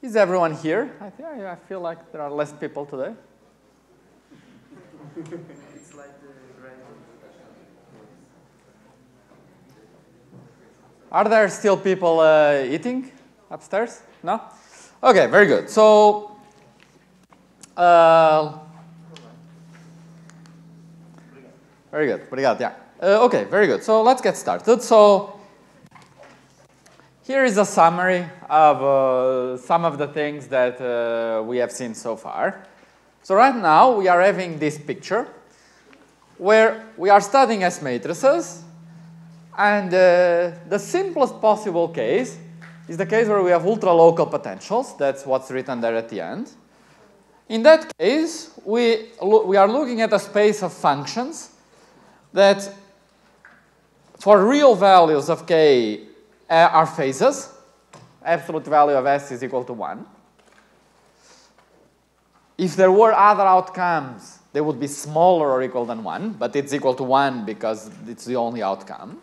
Is everyone here? I, think, I feel like there are less people today. it's like Are there still people uh, eating upstairs? No? Okay, very good. So, uh, very good. Obrigado, yeah. Uh, okay, very good. So let's get started. So here is a summary of uh, some of the things that uh, we have seen so far. So right now we are having this picture where we are studying S matrices and uh, the simplest possible case is the case where we have ultra-local potentials. That's what's written there at the end. In that case, we, we are looking at a space of functions that for real values of k uh, are phases. Absolute value of s is equal to 1. If there were other outcomes, they would be smaller or equal than 1, but it's equal to 1 because it's the only outcome.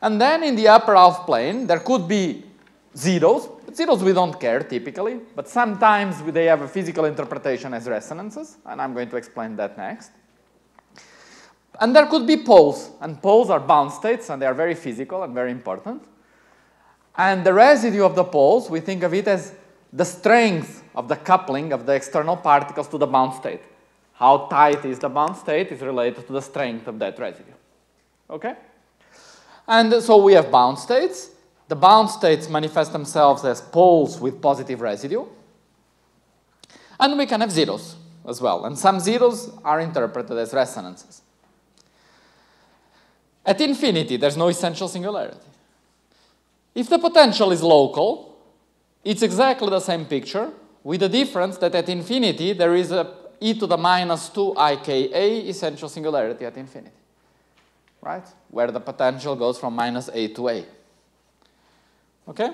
And then in the upper half plane, there could be zeros. Zeros we don't care typically, but sometimes they have a physical interpretation as resonances, and I'm going to explain that next. And there could be poles, and poles are bound states, and they are very physical and very important. And the residue of the poles, we think of it as the strength of the coupling of the external particles to the bound state. How tight is the bound state is related to the strength of that residue. Okay? And so we have bound states. The bound states manifest themselves as poles with positive residue. And we can have zeros as well. And some zeros are interpreted as resonances. At infinity, there's no essential singularity. If the potential is local, it's exactly the same picture, with the difference that at infinity, there is a e to the minus 2 ika essential singularity at infinity, right? Where the potential goes from minus a to a. Okay?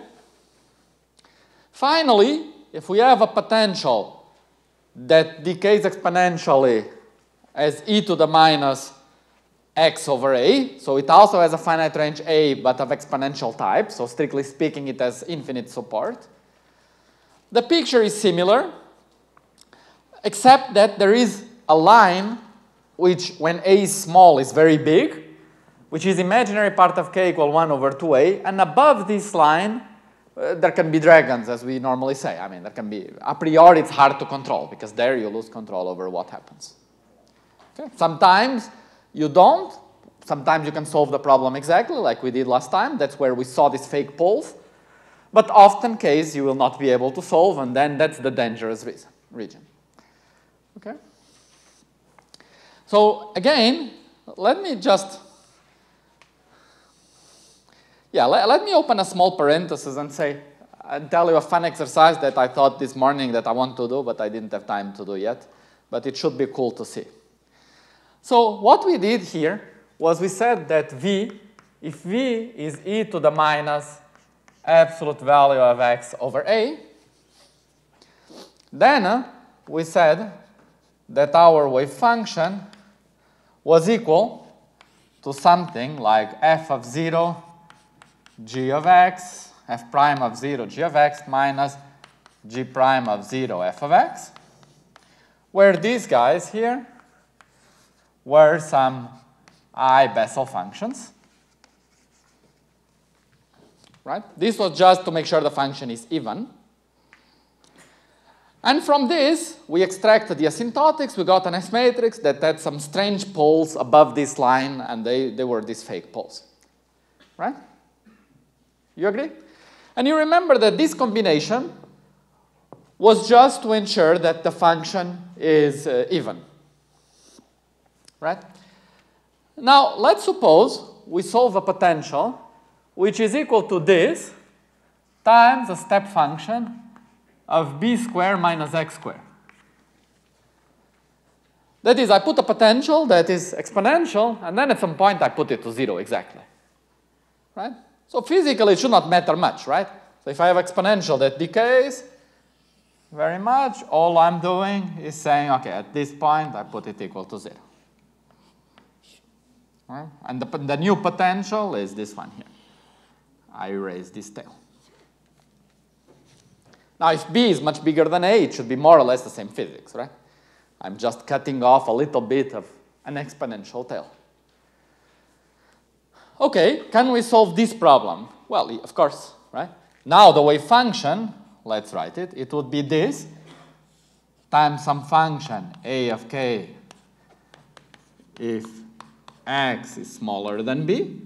Finally, if we have a potential that decays exponentially as e to the minus x over a. So it also has a finite range a, but of exponential type. So strictly speaking, it has infinite support. The picture is similar, except that there is a line which, when a is small, is very big, which is imaginary part of k equal 1 over 2a. And above this line, uh, there can be dragons, as we normally say. I mean, there can be, a priori, it's hard to control, because there you lose control over what happens. Okay? Sometimes you don't. Sometimes you can solve the problem exactly like we did last time. That's where we saw these fake poles. But often case you will not be able to solve, and then that's the dangerous region. Okay? So again, let me just, yeah, let, let me open a small parenthesis and say, and tell you a fun exercise that I thought this morning that I want to do, but I didn't have time to do yet. But it should be cool to see. So what we did here was we said that V, if V is e to the minus absolute value of x over a, then uh, we said that our wave function was equal to something like f of 0 g of x, f prime of 0 g of x minus g prime of 0 f of x, where these guys here were some i Bessel functions. Right? This was just to make sure the function is even. And from this, we extracted the asymptotics. We got an S matrix that had some strange poles above this line, and they, they were these fake poles. Right? You agree? And you remember that this combination was just to ensure that the function is uh, even right? Now, let's suppose we solve a potential which is equal to this times a step function of b squared minus x squared. That is, I put a potential that is exponential, and then at some point I put it to zero exactly. Right? So physically it should not matter much, right? So if I have exponential that decays very much, all I'm doing is saying, okay, at this point I put it equal to zero. Right? And the, the new potential is this one here. I erase this tail. Now, if B is much bigger than A, it should be more or less the same physics, right? I'm just cutting off a little bit of an exponential tail. Okay, can we solve this problem? Well, of course, right? Now the wave function, let's write it, it would be this times some function a of k if x is smaller than b.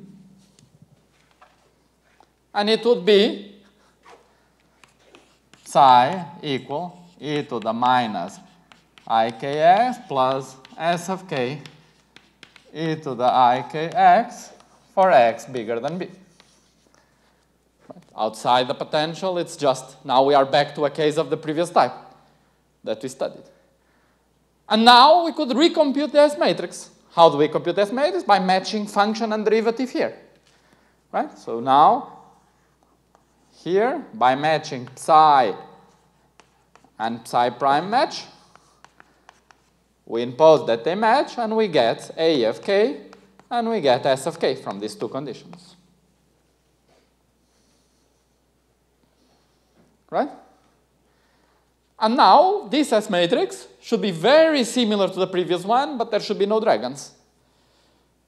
And it would be psi equal e to the minus ikx plus s of k e to the ikx for x bigger than b. Right. Outside the potential, it's just, now we are back to a case of the previous type that we studied. And now we could recompute the S matrix. How do we compute S matrix? By matching function and derivative here. Right? So now, here, by matching psi and psi prime match, we impose that they match and we get A of k and we get S of k from these two conditions. Right? And now, this S matrix should be very similar to the previous one, but there should be no dragons.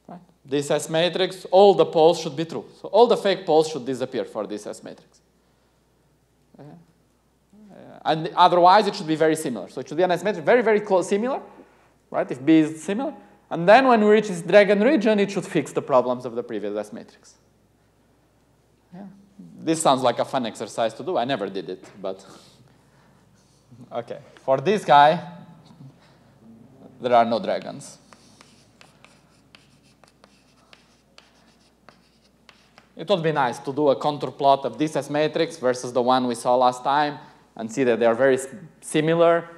Right? This S matrix, all the poles should be true. So all the fake poles should disappear for this S matrix. And otherwise, it should be very similar. So it should be an S matrix very, very close, similar, right? If B is similar. And then when we reach this dragon region, it should fix the problems of the previous S matrix. Yeah. This sounds like a fun exercise to do. I never did it, but okay. For this guy, there are no dragons. It would be nice to do a contour plot of this S matrix versus the one we saw last time and see that they are very similar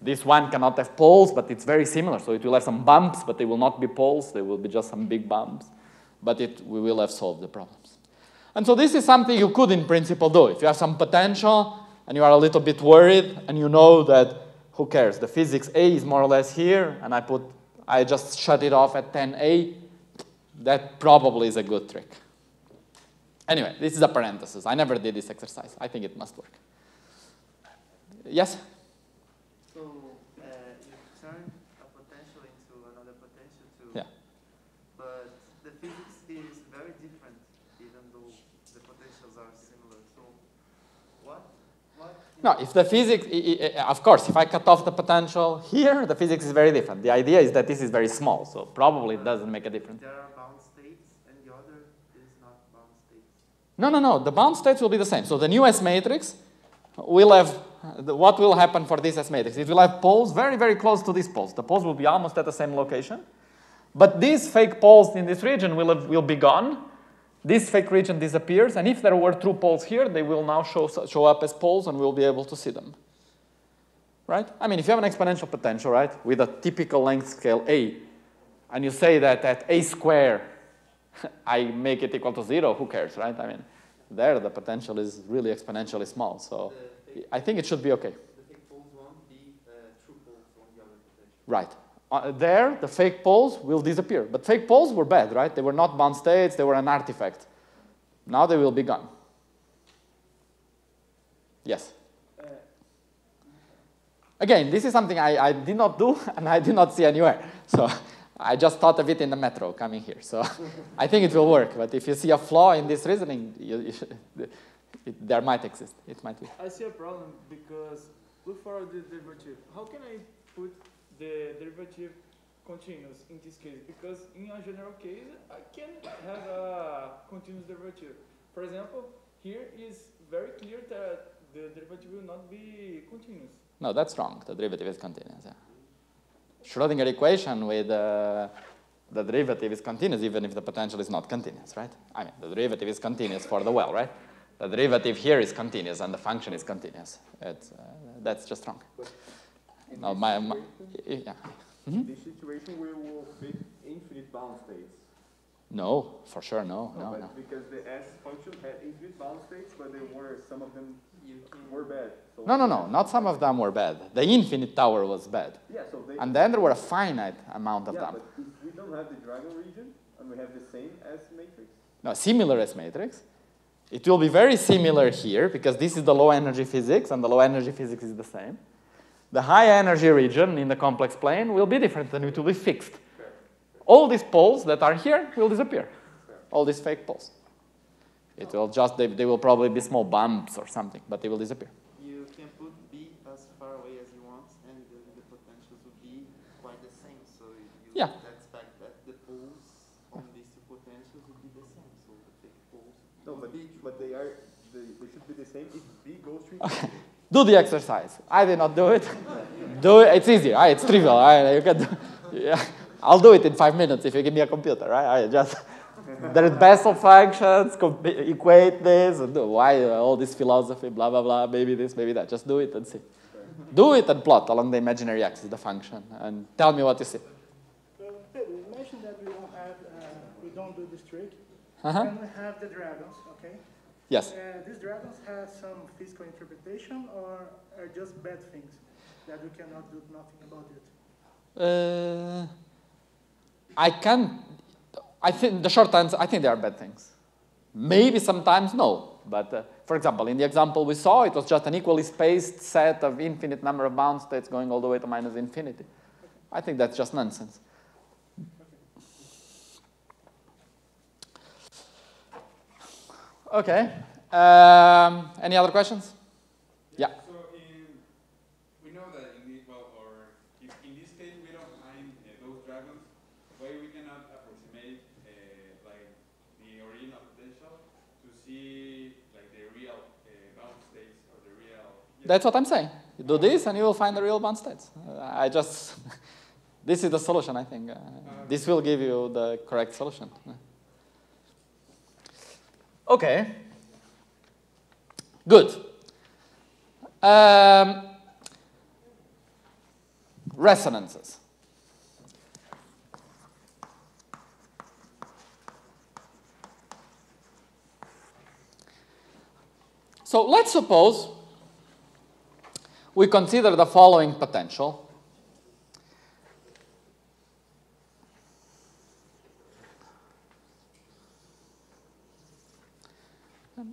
this one cannot have poles, but it's very similar. So it will have some bumps, but they will not be poles. They will be just some big bumps. But it, we will have solved the problems. And so this is something you could, in principle, do. If you have some potential and you are a little bit worried and you know that, who cares? The physics A is more or less here, and I, put, I just shut it off at 10A, that probably is a good trick. Anyway, this is a parenthesis. I never did this exercise. I think it must work. Yes? No, if the physics, of course, if I cut off the potential here, the physics is very different. The idea is that this is very small, so probably it doesn't make a difference. There are bound states, and the other is not bound states. No, no, no. The bound states will be the same. So the new S matrix will have, what will happen for this S matrix? It will have poles very, very close to these poles. The poles will be almost at the same location. But these fake poles in this region will, have, will be gone, this fake region disappears, and if there were true poles here, they will now show, show up as poles, and we'll be able to see them. Right? I mean, if you have an exponential potential, right, with a typical length scale a, and you say that at a square, I make it equal to zero, who cares, right? I mean, there the potential is really exponentially small, so I think it should be okay. The fake poles won't be uh, true poles on the other potential. Right uh, there, the fake poles will disappear. But fake poles were bad, right? They were not bound states, they were an artifact. Now they will be gone. Yes? Again, this is something I, I did not do and I did not see anywhere. So I just thought of it in the metro coming here. So I think it will work. But if you see a flaw in this reasoning, you, you should, it, there might exist. It might be. I see a problem because look for the derivative. How can I put the derivative continuous in this case because in a general case I can have a continuous derivative. For example, here is very clear that the derivative will not be continuous. No, that's wrong. The derivative is continuous. Yeah. Schrodinger equation with uh, the derivative is continuous even if the potential is not continuous, right? I mean, the derivative is continuous for the well, right? The derivative here is continuous and the function is continuous. It's, uh, that's just wrong. No, my, my yeah. Mm -hmm. This situation we will fit infinite bound states. No, for sure, no, no, no. no. Because the S function had infinite bound states, but they were some of them were bad. So no, no, no, not some of them were bad. The infinite tower was bad. Yeah, so they, and then there were a finite amount of yeah, them. but if we don't have the dragon region and we have the same S matrix. No, similar S matrix. It will be very similar here because this is the low energy physics and the low energy physics is the same. The high energy region in the complex plane will be different and it will be fixed. All these poles that are here will disappear. All these fake poles. It will just, they, they will probably be small bumps or something, but they will disappear. You can put B as far away as you want, and the, the potentials will be quite the same. So you Yeah. would expect that the poles on these two potentials will be the same. So the fake poles. No, but, be but they are, they, they should be the same if B goes to infinity. Do the exercise. I did not do it. do it. It's easy. Right? It's trivial. Right? You can do, yeah. I'll do it in five minutes if you give me a computer. Right? I just there's Bessel functions. equate this. And do, why uh, all this philosophy? Blah blah blah. Maybe this. Maybe that. Just do it and see. Do it and plot along the imaginary axis the function and tell me what you see. Uh, Pedro, imagine that we don't have, uh, we don't do this trick, Uh-huh. and we have the dragons, okay? Yes. Uh, these dragons have some physical interpretation or are just bad things that we cannot do nothing about it? Uh, I can. I think the short answer. I think they are bad things. Maybe sometimes no, but uh, for example, in the example we saw, it was just an equally spaced set of infinite number of bound states going all the way to minus infinity. I think that's just nonsense. Okay. Um, any other questions? Yeah. So in, we know that in this, well, or if in this case we don't find uh, those dragons, why we cannot approximate uh, like the original potential to see like the real uh, bound states or the real. That's what I'm saying. You do this and you will find the real bound states. Uh, I just, this is the solution, I think. Uh, this will give you the correct solution. Okay. Good. Um, resonances. So let's suppose we consider the following potential.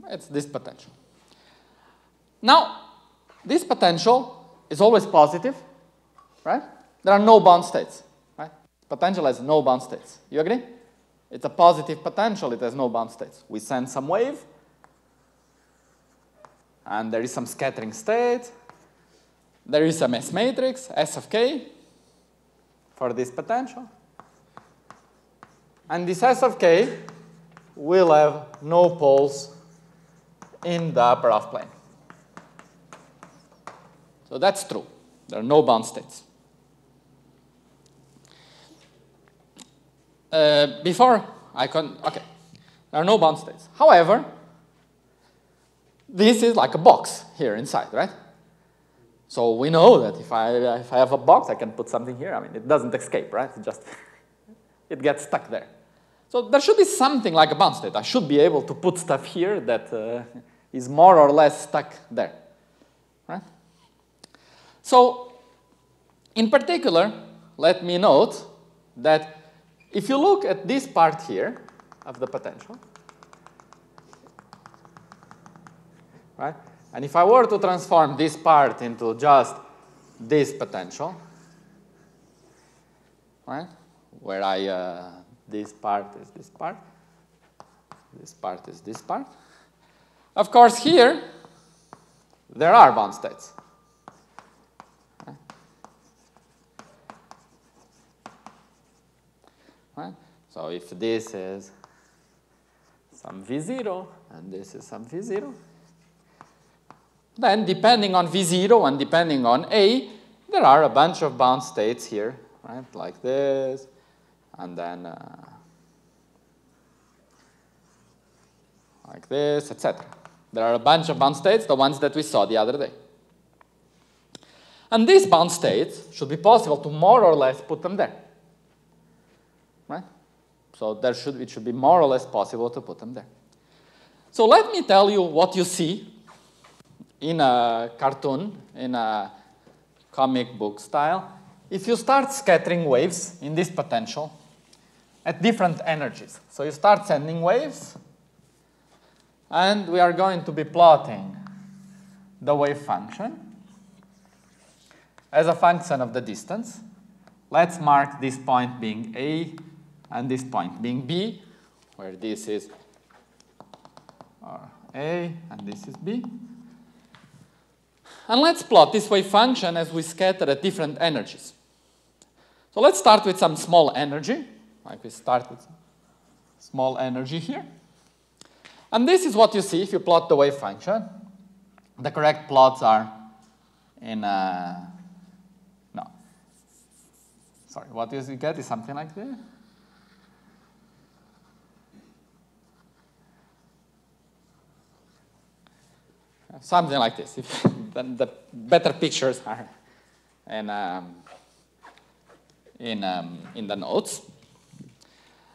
It's this potential. Now, this potential is always positive, right? There are no bound states, right? Potential has no bound states. You agree? It's a positive potential, it has no bound states. We send some wave, and there is some scattering state. There is some S matrix, S of k, for this potential. And this S of k will have no poles in the upper half plane. So that's true. There are no bound states. Uh, before I can, okay, there are no bound states. However, this is like a box here inside, right? So we know that if I, if I have a box, I can put something here. I mean, it doesn't escape, right? It just, it gets stuck there. So there should be something like a bound state. I should be able to put stuff here that uh, is more or less stuck there, right? So in particular, let me note that if you look at this part here of the potential, right? And if I were to transform this part into just this potential, right? Where I, uh, this part is this part, this part is this part. Of course, here, there are bound states. Right? So if this is some V0 and this is some V0, then depending on V0 and depending on A, there are a bunch of bound states here, right? Like this, and then uh, like this, etc. There are a bunch of bound states, the ones that we saw the other day. And these bound states should be possible to more or less put them there. Right? So there should, it should be more or less possible to put them there. So let me tell you what you see in a cartoon, in a comic book style. If you start scattering waves in this potential at different energies, so you start sending waves, And we are going to be plotting the wave function as a function of the distance. Let's mark this point being A and this point being B, where this is A and this is B. And let's plot this wave function as we scatter at different energies. So let's start with some small energy, like we start with small energy here. And this is what you see if you plot the wave function. The correct plots are in, uh, no. Sorry, what you get is something like this. Something like this. If, then the better pictures are in, um, in, um, in the notes.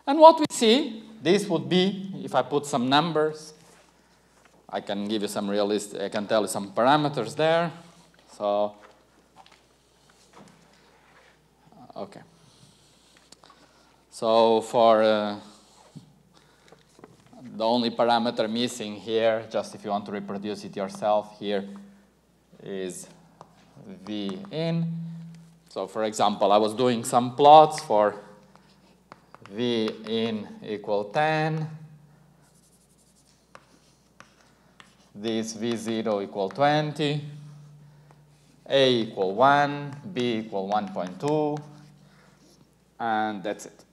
And what we see, this would be, if I put some numbers, I can give you some realistic, I can tell you some parameters there. So, okay. So for uh, the only parameter missing here, just if you want to reproduce it yourself here, is V in. So for example, I was doing some plots for V in equal 10, this V0 equal 20, A equal 1, B equal 1.2, and that's it.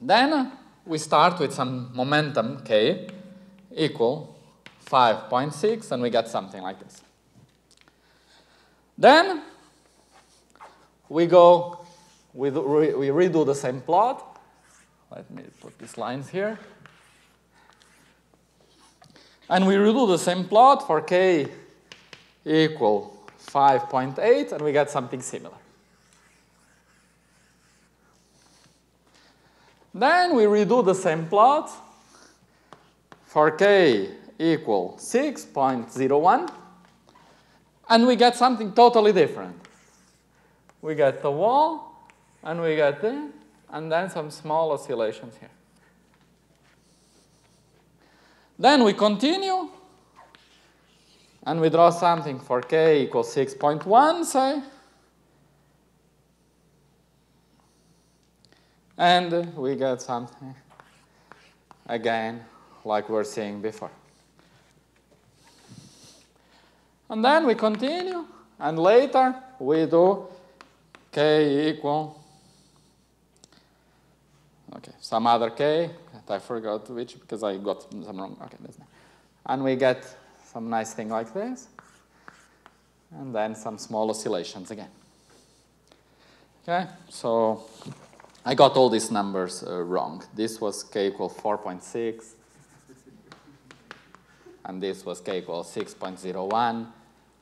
Then uh, we start with some momentum K equal 5.6, and we get something like this. Then we go, we, do, we redo the same plot. Let me put these lines here. And we redo the same plot for k equal 5.8, and we get something similar. Then we redo the same plot for k equal 6.01, and we get something totally different. We get the wall, and we get the, and then some small oscillations here. Then we continue, and we draw something for k equals 6.1, say. And we get something, again, like we are seeing before. And then we continue, and later we do k equal, okay, some other k that I forgot which because I got some wrong, okay, that's not. And we get some nice thing like this, and then some small oscillations again. Okay, so I got all these numbers uh, wrong. This was k equal 4.6, and this was k equal 6.01,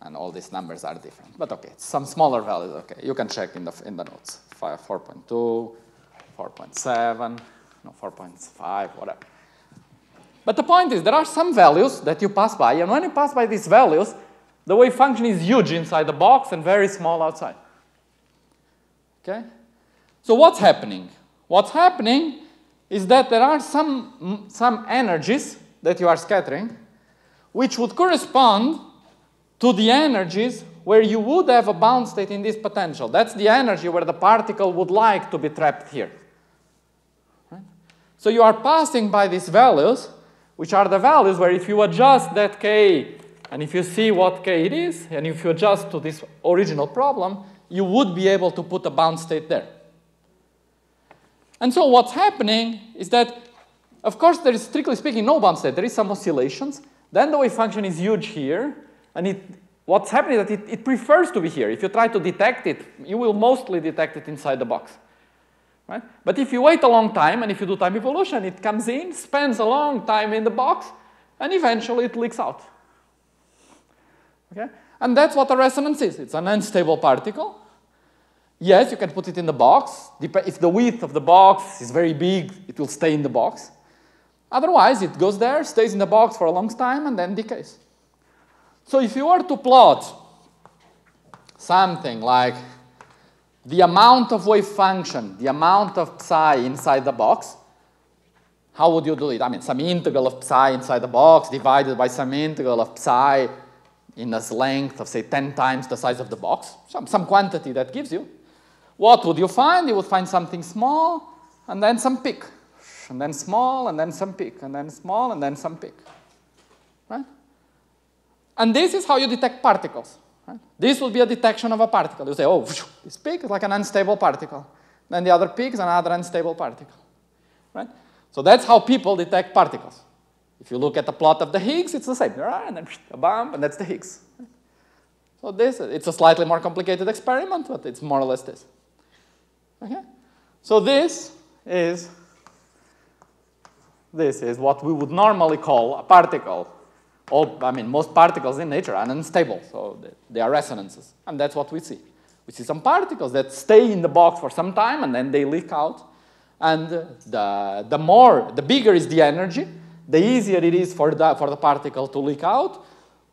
and all these numbers are different. But okay, some smaller values, okay, you can check in the, in the notes. 4.2, 4.7, no, 4.5, whatever. But the point is, there are some values that you pass by, and when you pass by these values, the wave function is huge inside the box and very small outside. Okay? So what's happening? What's happening is that there are some, some energies that you are scattering which would correspond to the energies where you would have a bound state in this potential. That's the energy where the particle would like to be trapped here. So you are passing by these values, which are the values where if you adjust that k, and if you see what k it is, and if you adjust to this original problem, you would be able to put a bound state there. And so what's happening is that, of course, there is, strictly speaking, no bound state. There is some oscillations. Then the wave function is huge here. And it, what's happening is that it, it prefers to be here. If you try to detect it, you will mostly detect it inside the box. Right? But if you wait a long time, and if you do time evolution, it comes in, spends a long time in the box, and eventually it leaks out. Okay? And that's what a resonance is. It's an unstable particle. Yes, you can put it in the box. If the width of the box is very big, it will stay in the box. Otherwise, it goes there, stays in the box for a long time, and then decays. So if you were to plot something like the amount of wave function, the amount of psi inside the box, how would you do it? I mean, some integral of psi inside the box divided by some integral of psi in a length of, say, 10 times the size of the box, some, some quantity that gives you. What would you find? You would find something small and then some peak, and then small and then some peak, and then small and then some peak. Right? And this is how you detect particles. This will be a detection of a particle. You say, oh, this peak is like an unstable particle. Then the other peak is another unstable particle. Right? So that's how people detect particles. If you look at the plot of the Higgs, it's the same. There, And then a bump, and that's the Higgs. So this, it's a slightly more complicated experiment, but it's more or less this. Okay? So this is, this is what we would normally call a particle. All, I mean, most particles in nature are unstable, so they are resonances. And that's what we see. We see some particles that stay in the box for some time, and then they leak out. And the, the more, the bigger is the energy, the easier it is for the, for the particle to leak out.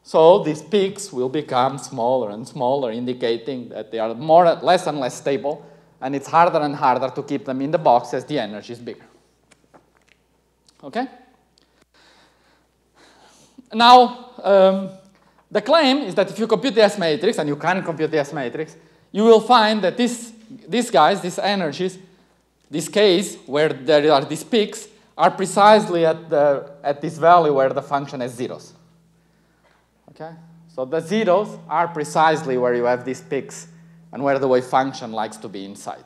So these peaks will become smaller and smaller, indicating that they are more, less and less stable, and it's harder and harder to keep them in the box as the energy is bigger. Okay? Now, um, the claim is that if you compute the S matrix, and you can compute the S matrix, you will find that this, these guys, these energies, this case where there are these peaks, are precisely at, the, at this value where the function has zeros. Okay? So the zeros are precisely where you have these peaks and where the wave function likes to be inside.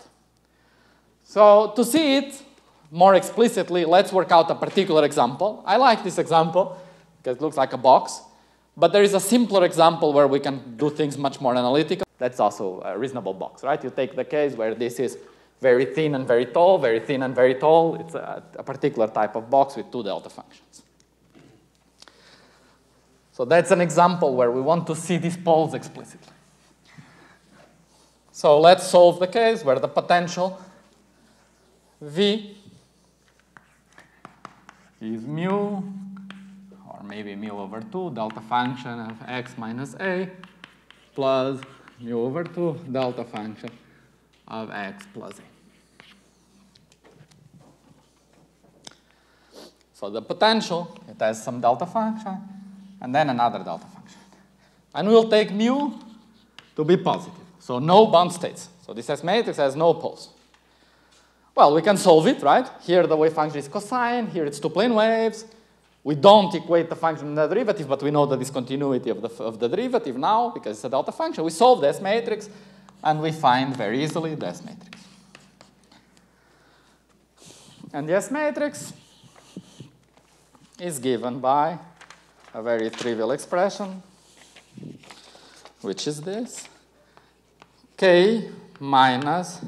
So to see it more explicitly, let's work out a particular example. I like this example it looks like a box, but there is a simpler example where we can do things much more analytical. That's also a reasonable box, right? You take the case where this is very thin and very tall, very thin and very tall. It's a, a particular type of box with two delta functions. So that's an example where we want to see these poles explicitly. So let's solve the case where the potential V is mu, maybe mu over 2, delta function of x minus a, plus mu over 2, delta function of x plus a. So the potential, it has some delta function, and then another delta function. And we'll take mu to be positive. So no bound states. So this S matrix has no poles. Well, we can solve it, right? Here the wave function is cosine, here it's two plane waves. We don't equate the function in the derivative, but we know the discontinuity of the, of the derivative now because it's a delta function. We solve the S matrix, and we find very easily the S matrix. And the S matrix is given by a very trivial expression, which is this k minus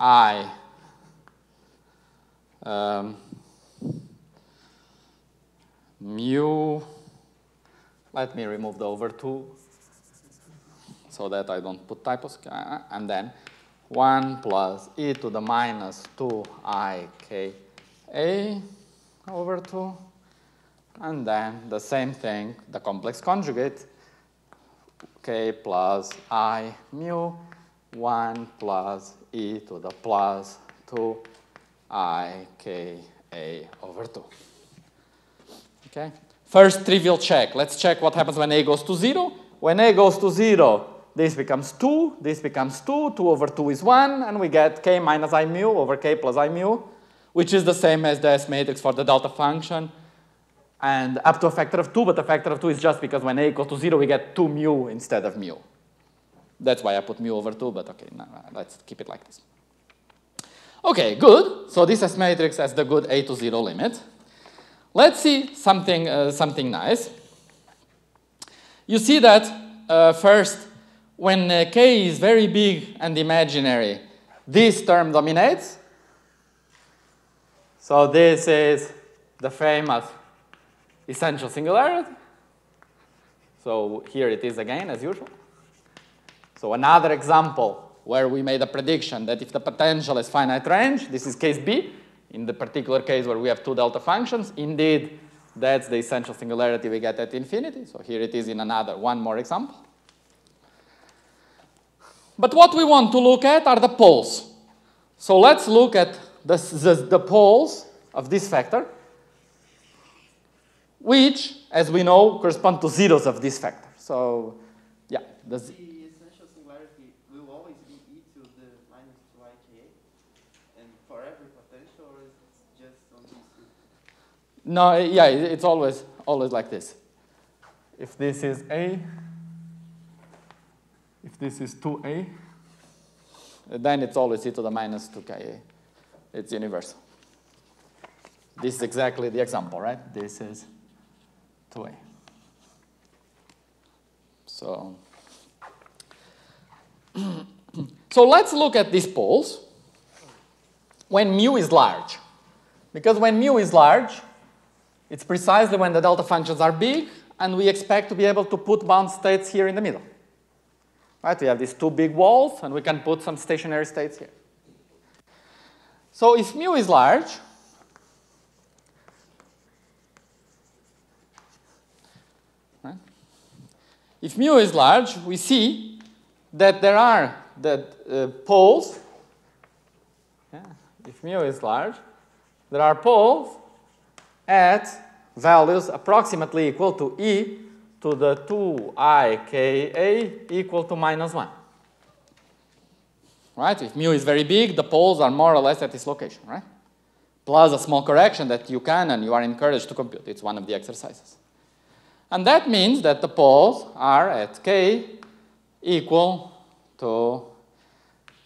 i um, mu, let me remove the over 2 so that I don't put typos, uh, and then 1 plus e to the minus 2i k a over 2, and then the same thing, the complex conjugate, k plus i mu, 1 plus e to the plus 2 i k a over 2. Okay? First trivial check. Let's check what happens when a goes to 0. When a goes to 0, this becomes 2, this becomes 2, 2 over 2 is 1, and we get k minus i mu over k plus i mu which is the same as the S matrix for the delta function, and up to a factor of 2, but the factor of 2 is just because when a equals to 0, we get 2 mu instead of mu. That's why I put mu over 2, but okay, no, uh, let's keep it like this. Okay, good. So this S matrix has the good a to 0 limit. Let's see something, uh, something nice. You see that uh, first, when uh, k is very big and imaginary, this term dominates, so this is the famous essential singularity. So here it is again, as usual. So another example where we made a prediction that if the potential is finite range, this is case B, in the particular case where we have two delta functions, indeed, that's the essential singularity we get at infinity. So here it is in another, one more example. But what we want to look at are the poles. So let's look at the, the, the poles of this factor, which, as we know, correspond to zeros of this factor. So, yeah, the z- The essential singularity will always be e to the minus 2 ika, and for every potential, or is it just on DC? No, yeah, it's always always like this. If this is A, if this is 2A, then it's always e to the minus 2ka. It's universal. This is exactly the example, right? This is 2A. So, so let's look at these poles when mu is large. Because when mu is large, it's precisely when the delta functions are big, and we expect to be able to put bound states here in the middle. Right? We have these two big walls, and we can put some stationary states here. So if mu is large, right? if mu is large, we see that there are the uh, poles. Yeah, if mu is large, there are poles at values approximately equal to e to the 2ika equal to minus 1. Right? If mu is very big, the poles are more or less at this location, right? Plus a small correction that you can and you are encouraged to compute. It's one of the exercises. And that means that the poles are at k equal to,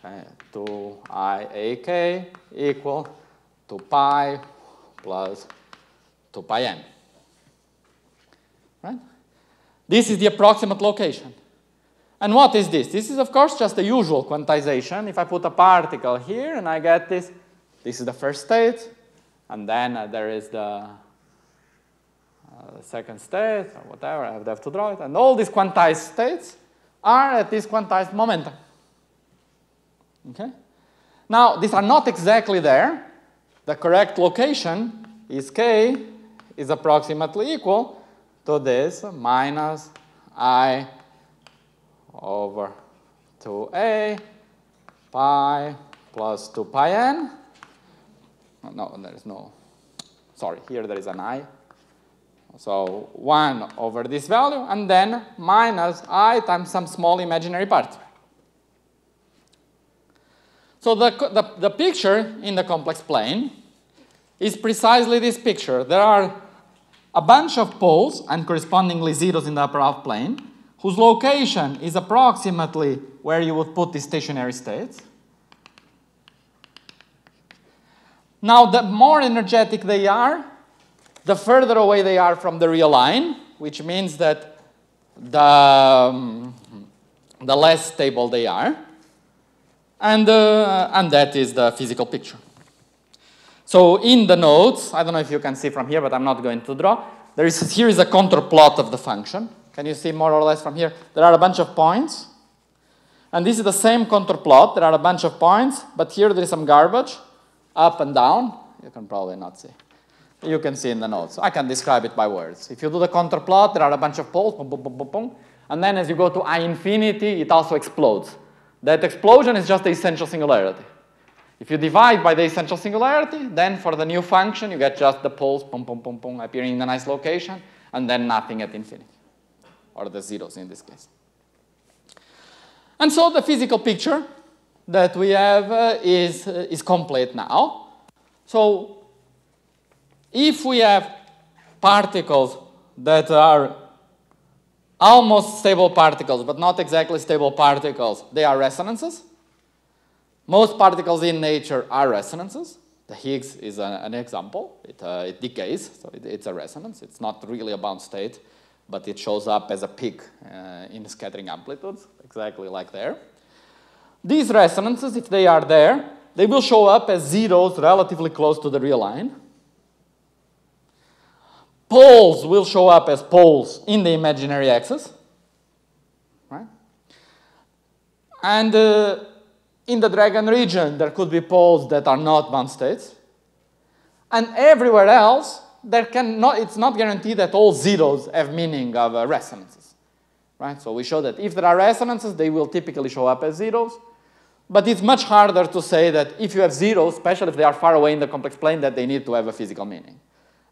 uh, to iak equal to pi plus 2 pi n. Right? This is the approximate location. And what is this? This is, of course, just the usual quantization. If I put a particle here and I get this, this is the first state, and then uh, there is the uh, second state, or whatever, I to have to draw it. And all these quantized states are at this quantized momentum. Okay? Now, these are not exactly there. The correct location is k is approximately equal to this minus i over 2a pi plus 2 pi n. No, there is no, sorry, here there is an i. So 1 over this value, and then minus i times some small imaginary part. So the, the, the picture in the complex plane is precisely this picture. There are a bunch of poles and correspondingly zeros in the upper half plane whose location is approximately where you would put the stationary states. Now, the more energetic they are, the further away they are from the real line, which means that the, um, the less stable they are. And, uh, and that is the physical picture. So in the notes, I don't know if you can see from here, but I'm not going to draw. There is, here is a contour plot of the function. Can you see more or less from here? There are a bunch of points. And this is the same contour plot. There are a bunch of points, but here there is some garbage, up and down. You can probably not see. You can see in the notes. I can describe it by words. If you do the contour plot, there are a bunch of poles, boom, boom, boom, boom. And then as you go to I infinity, it also explodes. That explosion is just the essential singularity. If you divide by the essential singularity, then for the new function, you get just the poles, boom, boom, boom, boom, appearing in a nice location, and then nothing at infinity, or the zeros in this case. And so the physical picture that we have uh, is, uh, is complete now. So if we have particles that are almost stable particles, but not exactly stable particles, they are resonances. Most particles in nature are resonances. The Higgs is a, an example. It, uh, it decays, so it, it's a resonance. It's not really a bound state, but it shows up as a peak uh, in scattering amplitudes, exactly like there. These resonances, if they are there, they will show up as zeros relatively close to the real line. Poles will show up as poles in the imaginary axis, right? And uh, in the dragon region, there could be poles that are not bound states. And everywhere else, there can not, it's not guaranteed that all zeros have meaning of uh, resonances. Right? So we show that if there are resonances, they will typically show up as zeros. But it's much harder to say that if you have zeros, especially if they are far away in the complex plane, that they need to have a physical meaning.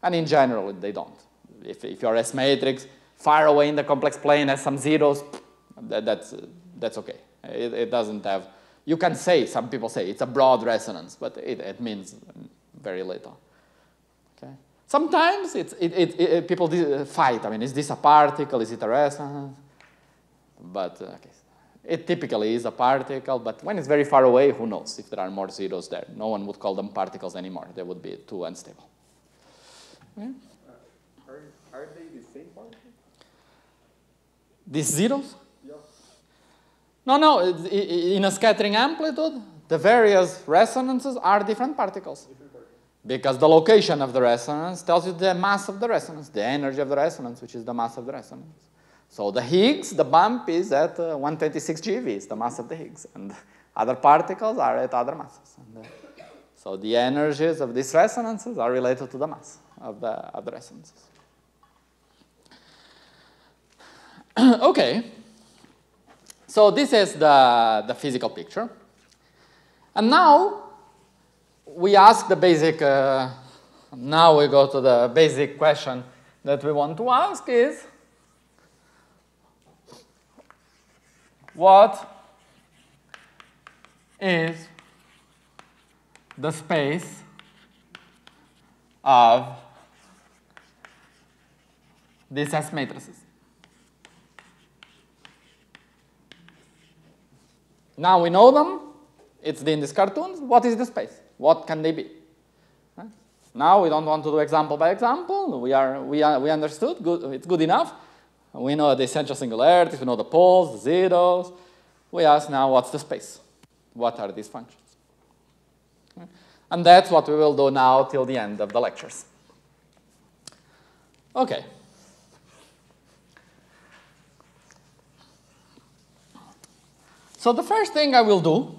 And in general, they don't. If, if your S matrix far away in the complex plane has some zeros, that, that's, that's okay. It, it, doesn't have, you can say, some people say it's a broad resonance, but it, it means very little. Okay? Sometimes it's, it, it, people fight. I mean, is this a particle? Is it a resonance? But okay. It typically is a particle, but when it's very far away, who knows if there are more zeros there. No one would call them particles anymore. They would be too unstable. Uh, are, are they the same particle? These zeros? No, no. In a scattering amplitude, the various resonances are different particles. Different particles. Because the location of the resonance tells you the mass of the resonance, the energy of the resonance, which is the mass of the resonance. So the Higgs, the bump is at uh, 126 GeV, is the mass of the Higgs, and other particles are at other masses. And, uh, so the energies of these resonances are related to the mass of the, of the resonances. okay, so this is the, the physical picture. And now we ask the basic, uh, now we go to the basic question that we want to ask is, what is the space of these S matrices. Now we know them. It's in these cartoons. What is the space? What can they be? Now we don't want to do example by example. We, are, we, are, we understood. Good, it's good enough. We know the essential singularities, we know the poles, the zeros. We ask now, what's the space? What are these functions? And that's what we will do now till the end of the lectures. Okay. So the first thing I will do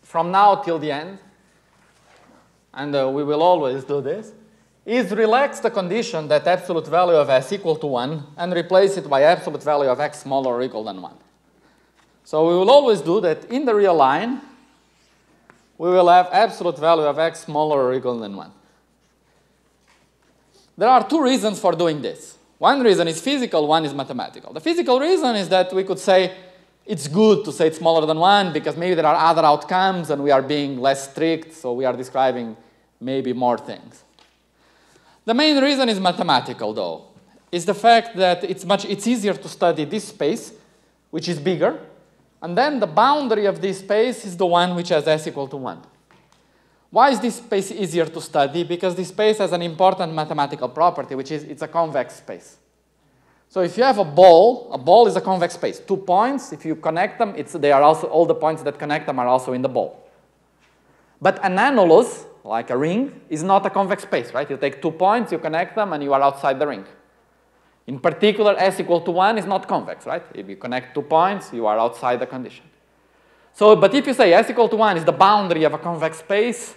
from now till the end, and uh, we will always do this, is relax the condition that absolute value of s equal to 1 and replace it by absolute value of x smaller or equal than 1. So we will always do that in the real line, we will have absolute value of x smaller or equal than 1. There are two reasons for doing this. One reason is physical, one is mathematical. The physical reason is that we could say it's good to say it's smaller than 1 because maybe there are other outcomes and we are being less strict, so we are describing maybe more things. The main reason is mathematical, though, is the fact that it's, much, it's easier to study this space, which is bigger, and then the boundary of this space is the one which has s equal to 1. Why is this space easier to study? Because this space has an important mathematical property, which is it's a convex space. So if you have a ball, a ball is a convex space. Two points, if you connect them, it's, they are also, all the points that connect them are also in the ball. But an annulus, like a ring, is not a convex space, right? You take two points, you connect them, and you are outside the ring. In particular, s equal to 1 is not convex, right? If you connect two points, you are outside the condition. So, but if you say s equal to 1 is the boundary of a convex space,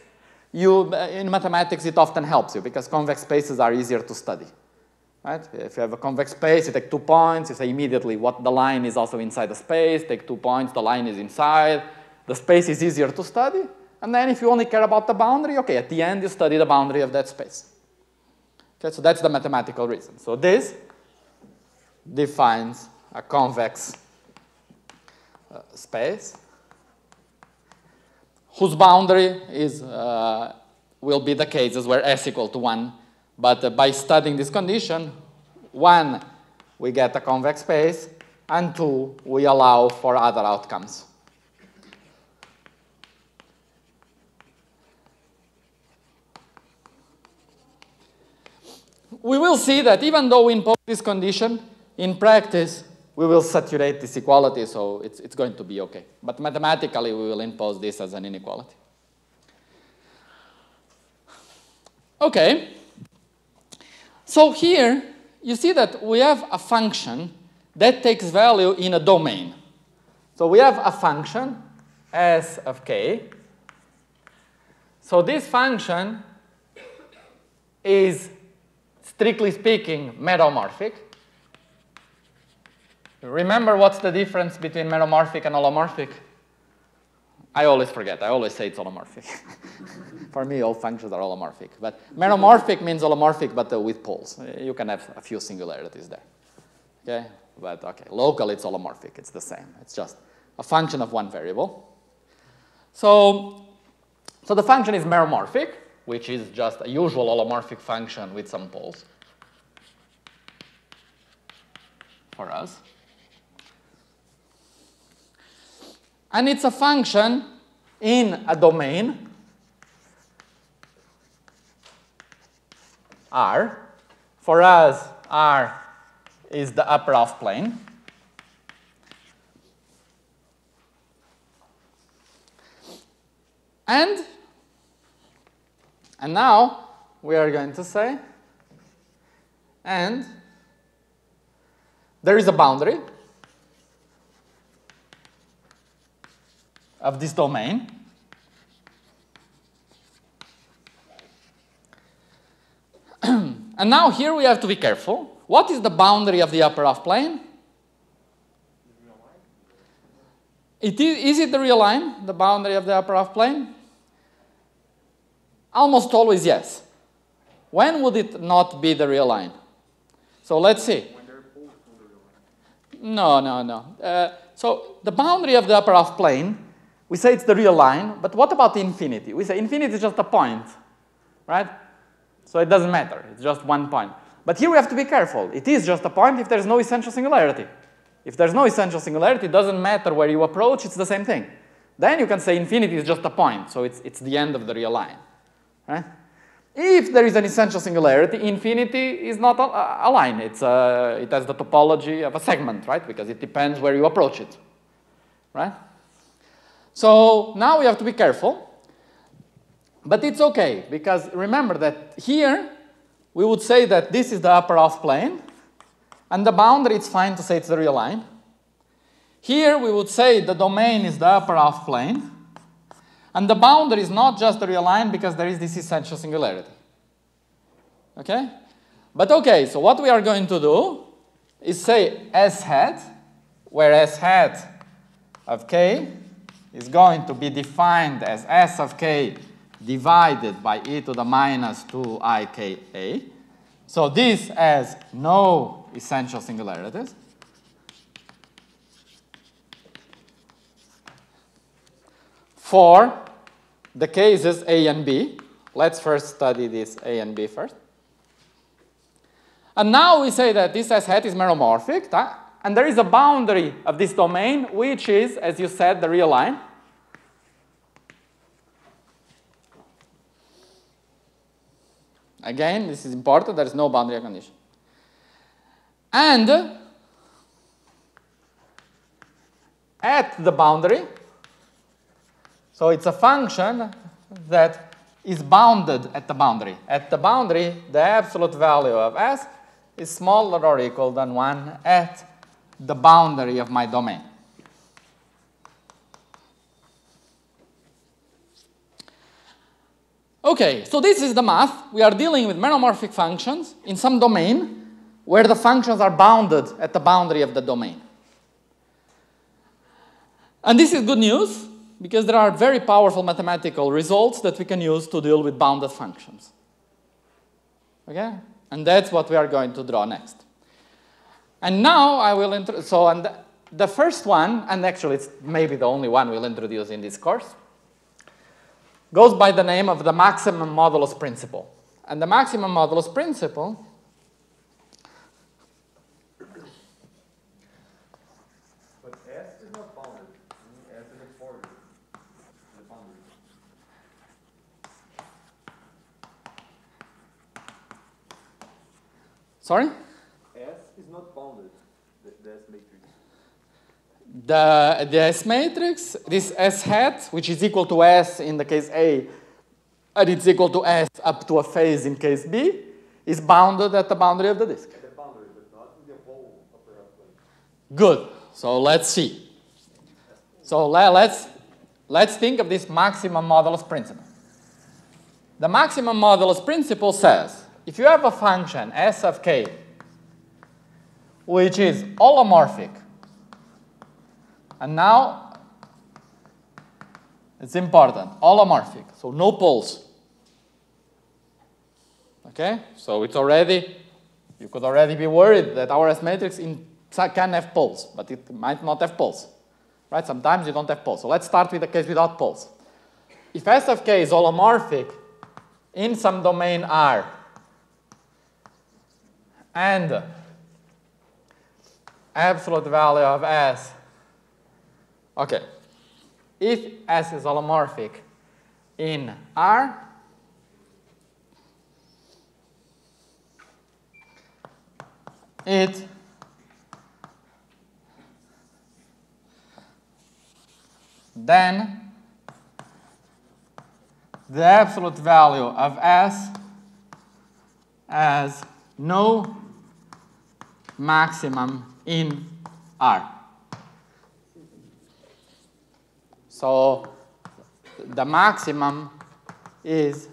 you, in mathematics it often helps you because convex spaces are easier to study. Right? If you have a convex space, you take two points, you say immediately what the line is also inside the space, take two points, the line is inside. The space is easier to study. And then if you only care about the boundary, okay, at the end you study the boundary of that space. Okay, so that's the mathematical reason. So this defines a convex uh, space whose boundary is, uh, will be the cases where s equal to 1. But uh, by studying this condition, 1, we get a convex space, and 2, we allow for other outcomes. we will see that even though we impose this condition, in practice, we will saturate this equality, so it's, it's going to be okay. But mathematically, we will impose this as an inequality. Okay. So here, you see that we have a function that takes value in a domain. So we have a function, s of k. So this function is strictly speaking, meromorphic. Remember what's the difference between meromorphic and holomorphic? I always forget. I always say it's holomorphic. For me, all functions are holomorphic. But meromorphic means holomorphic, but uh, with poles. You can have a few singularities there. Okay? But okay, local it's holomorphic. It's the same. It's just a function of one variable. So, so the function is meromorphic, which is just a usual holomorphic function with some poles for us. And it's a function in a domain R. For us, R is the upper half plane. And, and now we are going to say, and there is a boundary of this domain. and now here we have to be careful. What is the boundary of the upper half plane? It is, is it the real line, the boundary of the upper half plane? Almost always yes. When would it not be the real line? So let's see. No, no, no. Uh, so the boundary of the upper half plane, we say it's the real line, but what about infinity? We say infinity is just a point, right? So it doesn't matter, it's just one point. But here we have to be careful. It is just a point if there's no essential singularity. If there's no essential singularity, it doesn't matter where you approach, it's the same thing. Then you can say infinity is just a point, so it's, it's the end of the real line. Right? If there is an essential singularity, infinity is not a, a line. It's a, it has the topology of a segment, right? Because it depends where you approach it, right? So now we have to be careful. But it's okay, because remember that here we would say that this is the upper half plane, and the boundary, it's fine to say it's the real line. Here we would say the domain is the upper half plane, and the boundary is not just the real line because there is this essential singularity. Okay? But okay, so what we are going to do is say S hat, where S hat of k is going to be defined as S of k divided by e to the minus 2ika. So this has no essential singularities. For the cases A and B, let's first study this A and B first. And now we say that this S hat is meromorphic, and there is a boundary of this domain, which is, as you said, the real line. Again, this is important, there is no boundary condition. And at the boundary, so it's a function that is bounded at the boundary. At the boundary, the absolute value of s is smaller or equal than 1 at the boundary of my domain. Okay, so this is the math. We are dealing with meromorphic functions in some domain where the functions are bounded at the boundary of the domain. And this is good news because there are very powerful mathematical results that we can use to deal with bounded functions. Okay? And that's what we are going to draw next. And now I will, so and the first one, and actually it's maybe the only one we'll introduce in this course, goes by the name of the maximum modulus principle. And the maximum modulus principle But S is not bounded. S is a border. The boundary. Sorry? S is not bounded. The, the S matrix. The, the S matrix, this S hat, which is equal to S in the case A, and it's equal to S up to a phase in case B, is bounded at the boundary of the disk. At the boundary, but not in the whole upper half plane. Good. So let's see. So le- let's, let's think of this maximum modulus principle. The maximum modulus principle says if you have a function s of k which is holomorphic, and now It's important. Holomorphic, so no poles. Okay, so it's already, you could already be worried that our S matrix in, can have poles, but it might not have poles. Right? Sometimes you don't have poles. So let's start with the case without poles. If S of k is holomorphic in some domain R, and absolute value of S, okay, if S is holomorphic in R, it then the absolute value of S as no maximum in R. So the maximum is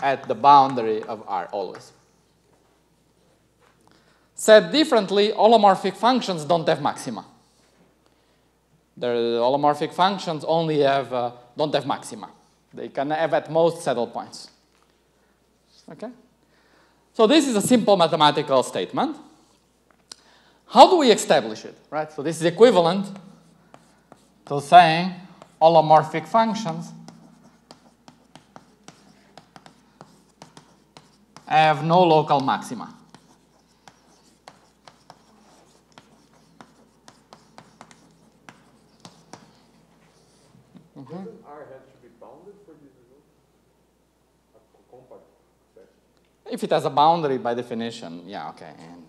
at the boundary of R always. Said differently, holomorphic functions don't have maxima. The holomorphic functions only have, uh, don't have maxima. They can have at most saddle points. Okay? So this is a simple mathematical statement. How do we establish it, right? So this is equivalent to saying holomorphic functions have no local maxima. Doesn't R have to be bounded for this result? A compact set. If it has a boundary by definition, yeah, okay. And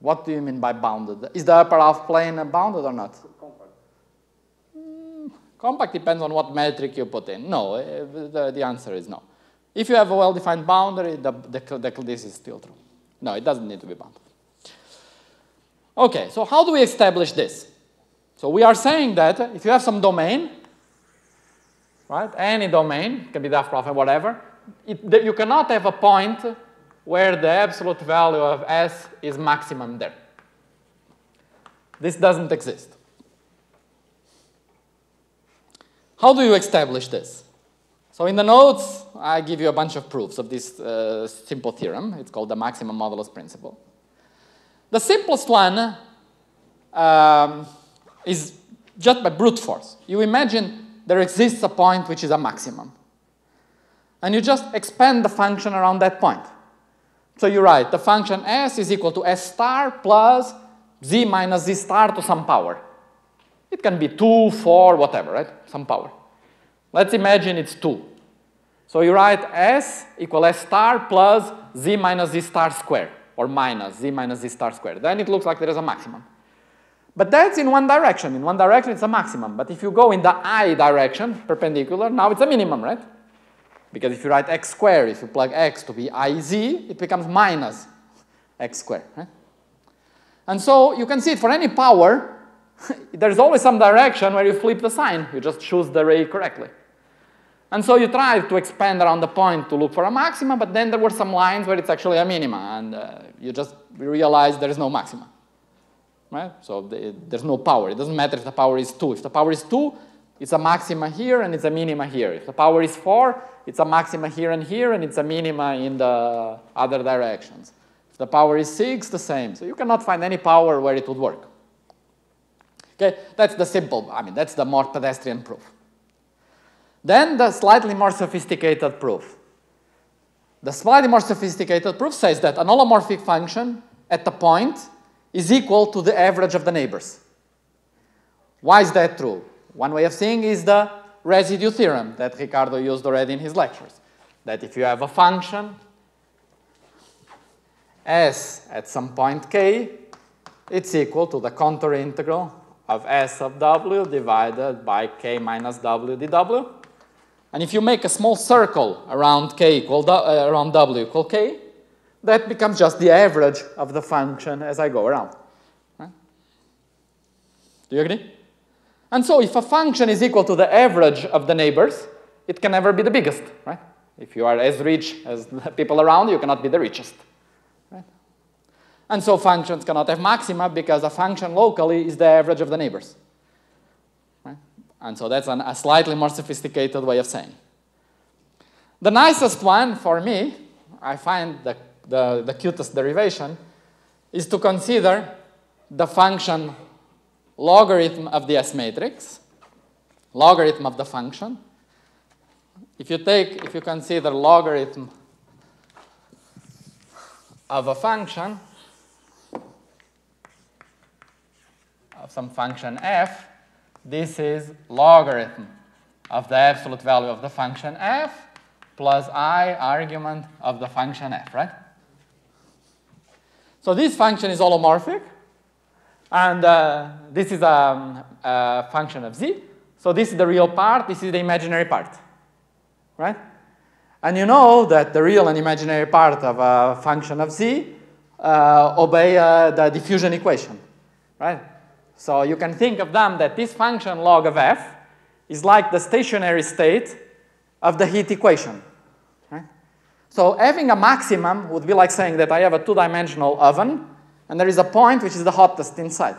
what do you mean by bounded? Is the upper half plane bounded or not? Compact. Compact depends on what metric you put in. No, eh, the, the answer is no. If you have a well-defined boundary, the, the, the, this is still true. No, it doesn't need to be bounded. Okay, so how do we establish this? So we are saying that if you have some domain, right, any domain, can be Duff profile, whatever, it, you cannot have a point where the absolute value of S is maximum there. This doesn't exist. How do you establish this? So in the notes, I give you a bunch of proofs of this uh, simple theorem. It's called the maximum modulus principle. The simplest one um, is just by brute force. You imagine there exists a point which is a maximum. And you just expand the function around that point. So you write the function s is equal to s star plus z minus z star to some power. It can be 2, 4, whatever, right? Some power. Let's imagine it's 2. So you write s equal s star plus z minus z star squared or minus z minus z star squared. Then it looks like there is a maximum. But that's in one direction. In one direction, it's a maximum. But if you go in the i direction, perpendicular, now it's a minimum, right? Because if you write x squared, if you plug x to be iz, it becomes minus x squared? And so you can see it for any power, there's always some direction where you flip the sign. You just choose the ray correctly. And so you try to expand around the point to look for a maxima, but then there were some lines where it's actually a minima, and uh, you just realize there is no maxima. Right? So the, there's no power. It doesn't matter if the power is 2. If the power is 2, it's a maxima here and it's a minima here. If the power is 4, it's a maxima here and here, and it's a minima in the other directions. If the power is 6, the same. So you cannot find any power where it would work. Okay, that's the simple, I mean, that's the more pedestrian proof. Then the slightly more sophisticated proof. The slightly more sophisticated proof says that an holomorphic function at the point is equal to the average of the neighbors. Why is that true? One way of seeing is the residue theorem that Ricardo used already in his lectures. That if you have a function s at some point k, it's equal to the contour integral of s of w divided by k minus w dw. And if you make a small circle around k equal uh, around w equal k, that becomes just the average of the function as I go around. Right? Do you agree? And so if a function is equal to the average of the neighbors, it can never be the biggest, right? If you are as rich as the people around, you cannot be the richest. Right? And so functions cannot have maxima because a function locally is the average of the neighbors. Right? And so that's an, a slightly more sophisticated way of saying. The nicest one for me, I find the, the, the cutest derivation, is to consider the function logarithm of the S matrix, logarithm of the function. If you take, if you consider logarithm of a function, of some function f, this is logarithm of the absolute value of the function f plus i argument of the function f, right? So this function is holomorphic, and uh, this is a, a, function of z. So this is the real part, this is the imaginary part, right? And you know that the real and imaginary part of a function of z uh, obey uh, the diffusion equation, right? So you can think of them that this function log of f is like the stationary state of the heat equation. Right? So having a maximum would be like saying that I have a two-dimensional oven and there is a point which is the hottest inside.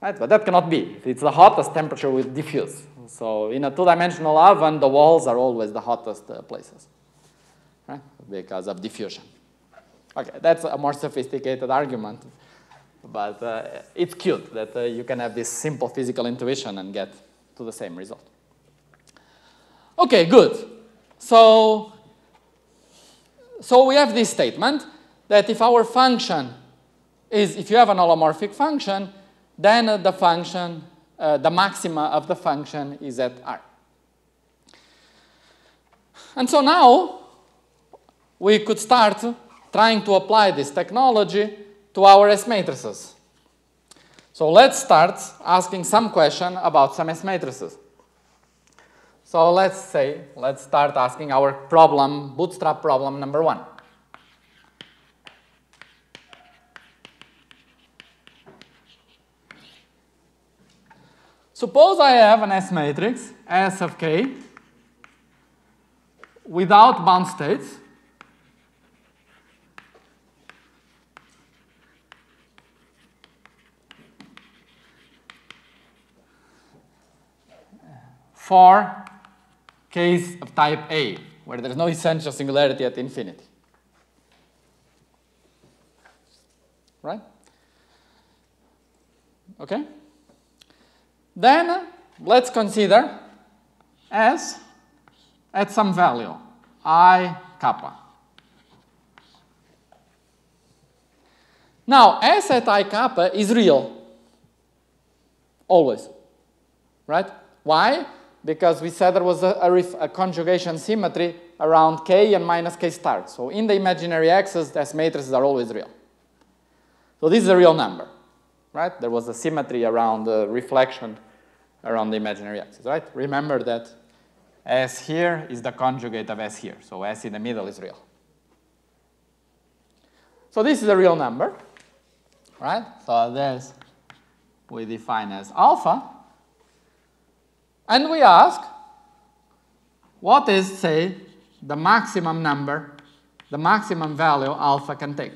Right? But that cannot be. It's the hottest, temperature will diffuse. So in a two-dimensional oven, the walls are always the hottest uh, places right? because of diffusion. Okay, that's a more sophisticated argument. But uh, it's cute that uh, you can have this simple physical intuition and get to the same result. Okay, good. So, so we have this statement that if our function is, if you have an holomorphic function, then uh, the function, uh, the maxima of the function is at R. And so now we could start trying to apply this technology to our S matrices. So let's start asking some question about some S matrices. So let's say, let's start asking our problem, bootstrap problem number one. Suppose I have an S matrix, S of k, without bound states, for case of type A, where there's no essential singularity at infinity. Right? Okay? Then let's consider S at some value, I kappa. Now, S at I kappa is real. Always. Right? Why? because we said there was a, a, a, conjugation symmetry around k and minus k star. So in the imaginary axis, S matrices are always real. So this is a real number, right? There was a symmetry around the reflection around the imaginary axis, right? Remember that S here is the conjugate of S here. So S in the middle is real. So this is a real number, right? So this we define as alpha. And we ask, what is, say, the maximum number, the maximum value alpha can take?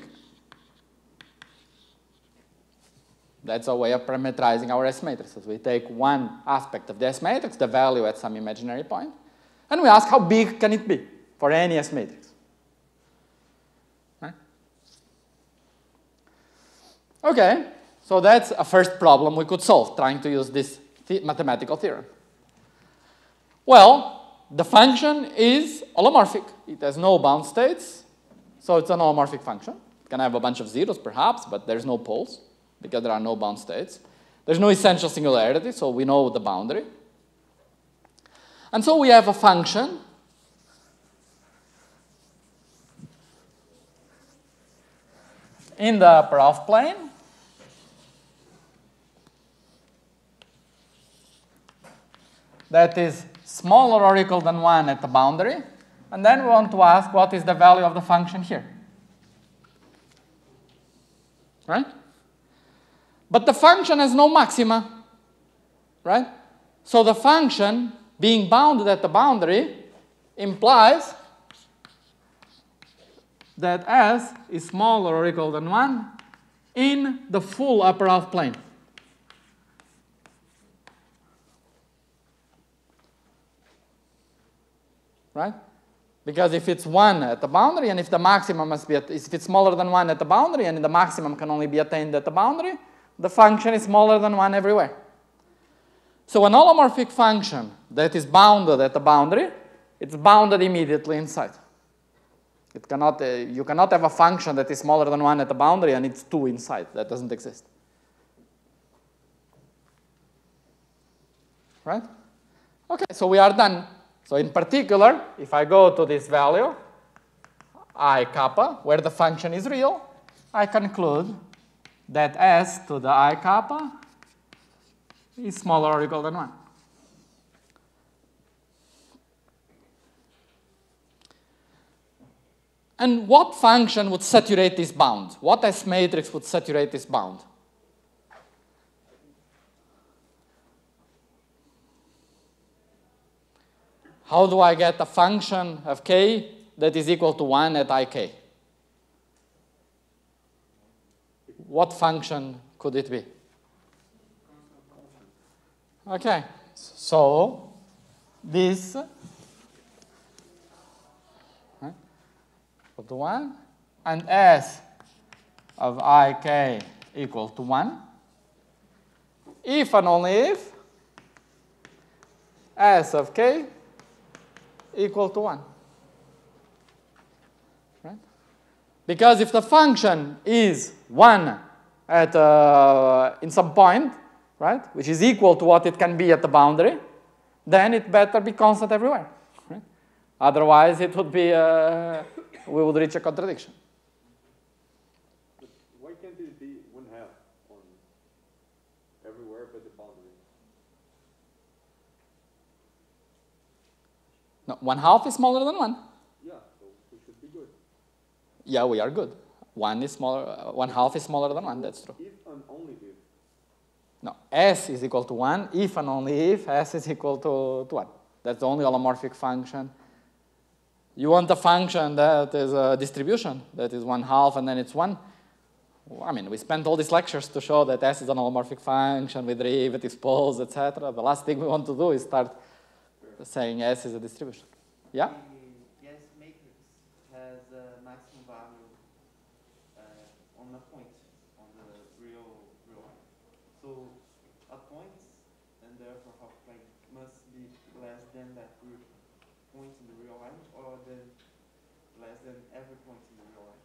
That's a way of parameterizing our S matrices. We take one aspect of the S matrix, the value at some imaginary point, and we ask how big can it be for any S matrix. Okay, so that's a first problem we could solve, trying to use this th mathematical theorem. Well, the function is holomorphic. It has no bound states, so it's an holomorphic function. It can have a bunch of zeros, perhaps, but there's no poles because there are no bound states. There's no essential singularity, so we know the boundary. And so we have a function in the upper half plane that is smaller or equal than 1 at the boundary. And then we want to ask what is the value of the function here. Right? But the function has no maxima. Right? So the function being bounded at the boundary implies that s is smaller or equal than 1 in the full upper half plane. Right? Because if it's 1 at the boundary, and if the maximum must be, at, if it's smaller than 1 at the boundary, and the maximum can only be attained at the boundary, the function is smaller than 1 everywhere. So an holomorphic function that is bounded at the boundary, it's bounded immediately inside. It cannot, uh, you cannot have a function that is smaller than 1 at the boundary and it's 2 inside. That doesn't exist. Right? Okay, so we are done. So in particular, if I go to this value, i kappa, where the function is real, I conclude that s to the i kappa is smaller or equal than 1. And what function would saturate this bound? What S matrix would saturate this bound? How do I get a function of k that is equal to 1 at ik? What function could it be? Okay, so this equal to 1, and s of ik equal to 1, if and only if s of k equal to 1. Right? Because if the function is 1 at, uh, in some point, right, which is equal to what it can be at the boundary, then it better be constant everywhere. Right? Otherwise, it would be uh, we would reach a contradiction. But why can't it be one half on everywhere but the boundary? No, one half is smaller than one. Yeah, so we should be good. Yeah, we are good. One is smaller. Uh, one half is smaller than one. That's true. If and only if. No, s is equal to one if and only if s is equal to, to one. That's the only holomorphic function. You want a function that is a distribution that is one half and then it's one. I mean, we spent all these lectures to show that S is an holomorphic function with derivatives, poles, etc. The last thing we want to do is start saying S is a distribution. Yeah? The S matrix has a maximum value uh, on a point on the real real line. So a point and therefore half plane must be less than that group point in the real line or than less than every point in the real line.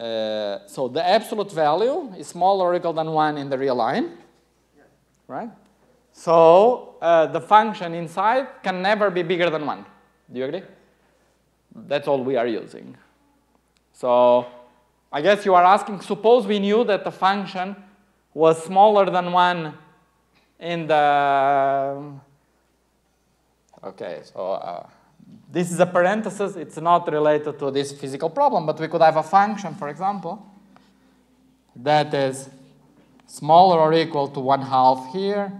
Uh, so the absolute value is smaller or equal than 1 in the real line, right? So uh, the function inside can never be bigger than 1. Do you agree? That's all we are using. So I guess you are asking, suppose we knew that the function was smaller than 1 in the, okay, so uh, this is a parenthesis. It's not related to this physical problem, but we could have a function, for example, that is smaller or equal to 1 half here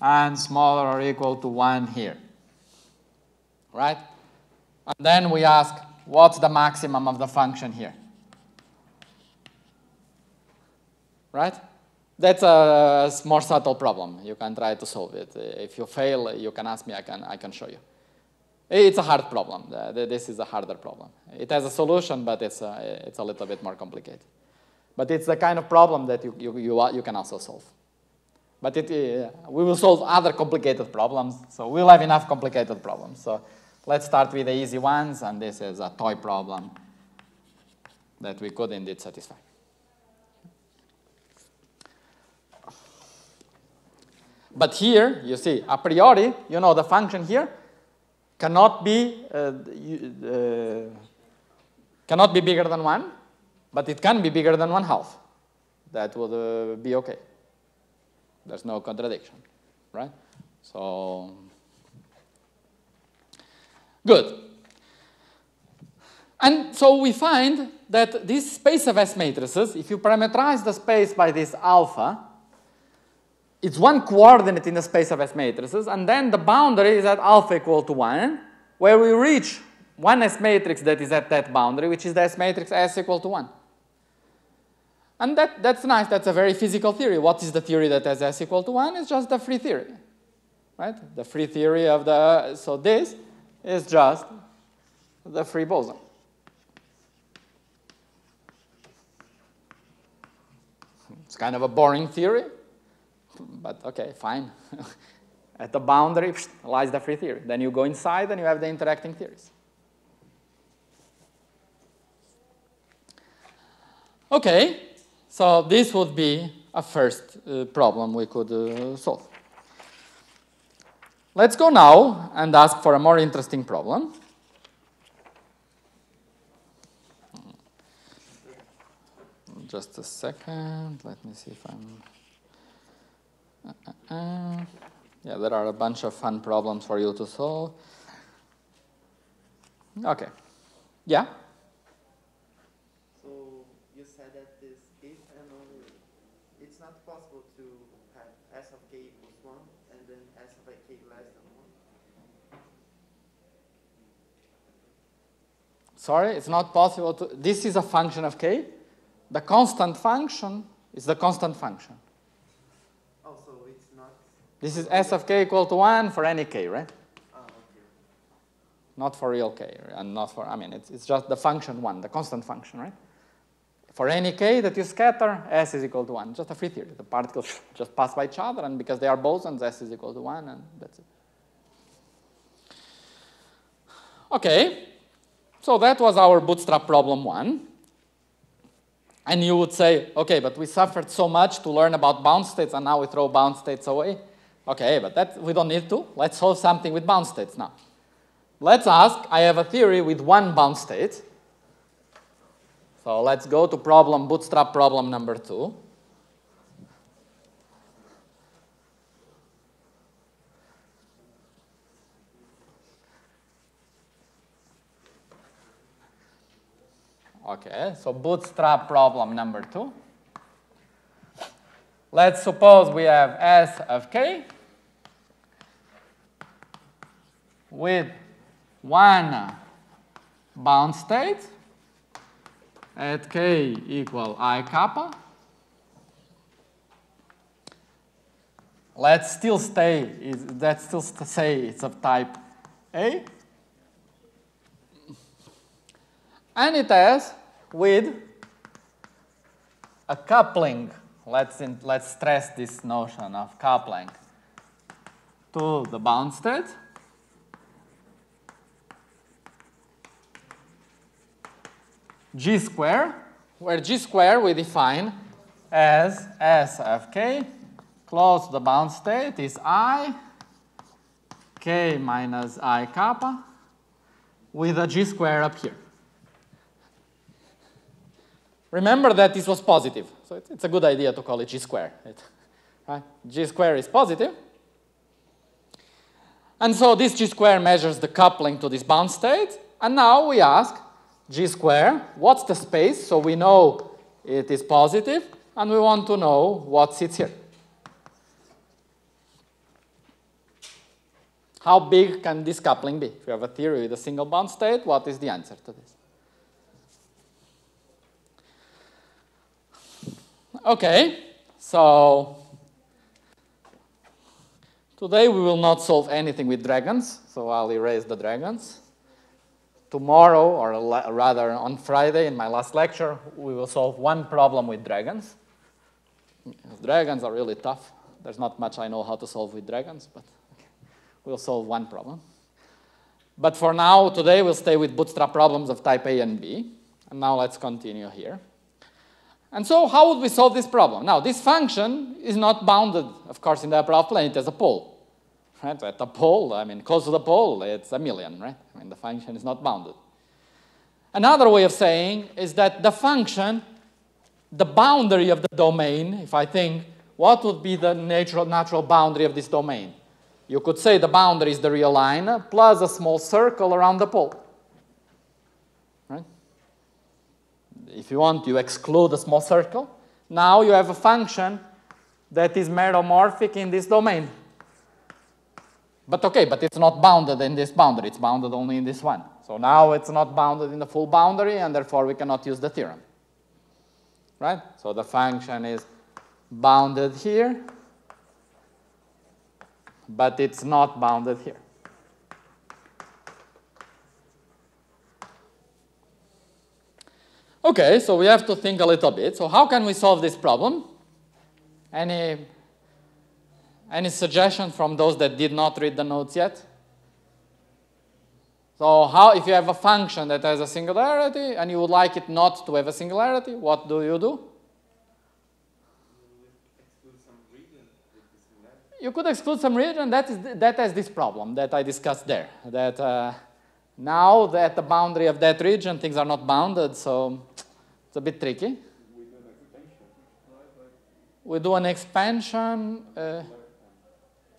and smaller or equal to 1 here. Right? And then we ask, what's the maximum of the function here? Right? That's a more subtle problem. You can try to solve it. If you fail, you can ask me, I can, I can show you. It's a hard problem. This is a harder problem. It has a solution, but it's a, it's a little bit more complicated. But it's the kind of problem that you, you, you, can also solve. But it, uh, we will solve other complicated problems, so we'll have enough complicated problems. So let's start with the easy ones, and this is a toy problem that we could indeed satisfy. But here, you see, a priori, you know the function here cannot be, uh, uh, cannot be bigger than 1, but it can be bigger than 1 half. That would uh, be okay. There's no contradiction, right? So, good. And so we find that this space of S matrices, if you parameterize the space by this alpha, it's one coordinate in the space of S matrices, and then the boundary is at alpha equal to 1, where we reach one S matrix that is at that boundary, which is the S matrix S equal to 1. And that, that's nice. That's a very physical theory. What is the theory that has S equal to 1? It's just the free theory. Right? The free theory of the, so this is just the free boson. It's kind of a boring theory, but okay, fine. At the boundary lies the free theory. Then you go inside and you have the interacting theories. Okay, so this would be a first uh, problem we could uh, solve. Let's go now and ask for a more interesting problem. Just a second. Let me see if I'm. Uh, uh, uh. Yeah, there are a bunch of fun problems for you to solve. Okay. Yeah? So you said that this if and only, it's not possible to have s of k equals 1 and then s of k less than 1? Sorry, it's not possible to. This is a function of k. The constant function is the constant function. Oh, so it's not, This is s of k equal to 1 for any k, right? Not for real k, and not for, I mean, it's, it's just the function 1, the constant function, right? For any k that you scatter, s is equal to 1. Just a free theory. The particles just pass by each other, and because they are bosons, s is equal to 1, and that's it. Okay, so that was our bootstrap problem 1. And you would say, okay, but we suffered so much to learn about bound states, and now we throw bound states away. Okay, but that we don't need to. Let's solve something with bound states now. Let's ask, I have a theory with one bound state. So let's go to problem, bootstrap problem number two. Okay, so bootstrap problem number two. Let's suppose we have S of k with one bound state at k equal i kappa. Let's still stay, let's still say it's of type A. And it has with a coupling, let's, in, let's stress this notion of coupling to the bound state. g square, where g square we define as SFK close the bound state is i k minus i kappa with a g square up here. Remember that this was positive, so it's, it's a good idea to call it g square. It, right? g square is positive. And so this g square measures the coupling to this bound state. And now we ask g square, what's the space? So we know it is positive, and we want to know what sits here. How big can this coupling be? If you have a theory with a single bound state, what is the answer to this? Okay, so today we will not solve anything with dragons, so I'll erase the dragons. Tomorrow, or rather on Friday in my last lecture, we will solve one problem with dragons. Dragons are really tough. There's not much I know how to solve with dragons, but we'll solve one problem. But for now, today we'll stay with bootstrap problems of type A and B. And now let's continue here. And so how would we solve this problem? Now, this function is not bounded, of course, in the upper half plane. It has a pole. Right? At the pole, I mean, close to the pole, it's a million, right? I mean, the function is not bounded. Another way of saying is that the function, the boundary of the domain, if I think, what would be the natural, natural boundary of this domain? You could say the boundary is the real line plus a small circle around the pole. Right? If you want, you exclude a small circle. Now you have a function that is meromorphic in this domain. But okay, but it's not bounded in this boundary, it's bounded only in this one. So now it's not bounded in the full boundary, and therefore we cannot use the theorem. Right? So the function is bounded here, but it's not bounded here. Okay, so we have to think a little bit. So how can we solve this problem? Any, any suggestion from those that did not read the notes yet? So how, if you have a function that has a singularity and you would like it not to have a singularity, what do you do? You could exclude some region. That, is, that has this problem that I discussed there. That uh, now that the boundary of that region, things are not bounded, so it's a bit tricky. We do an expansion uh,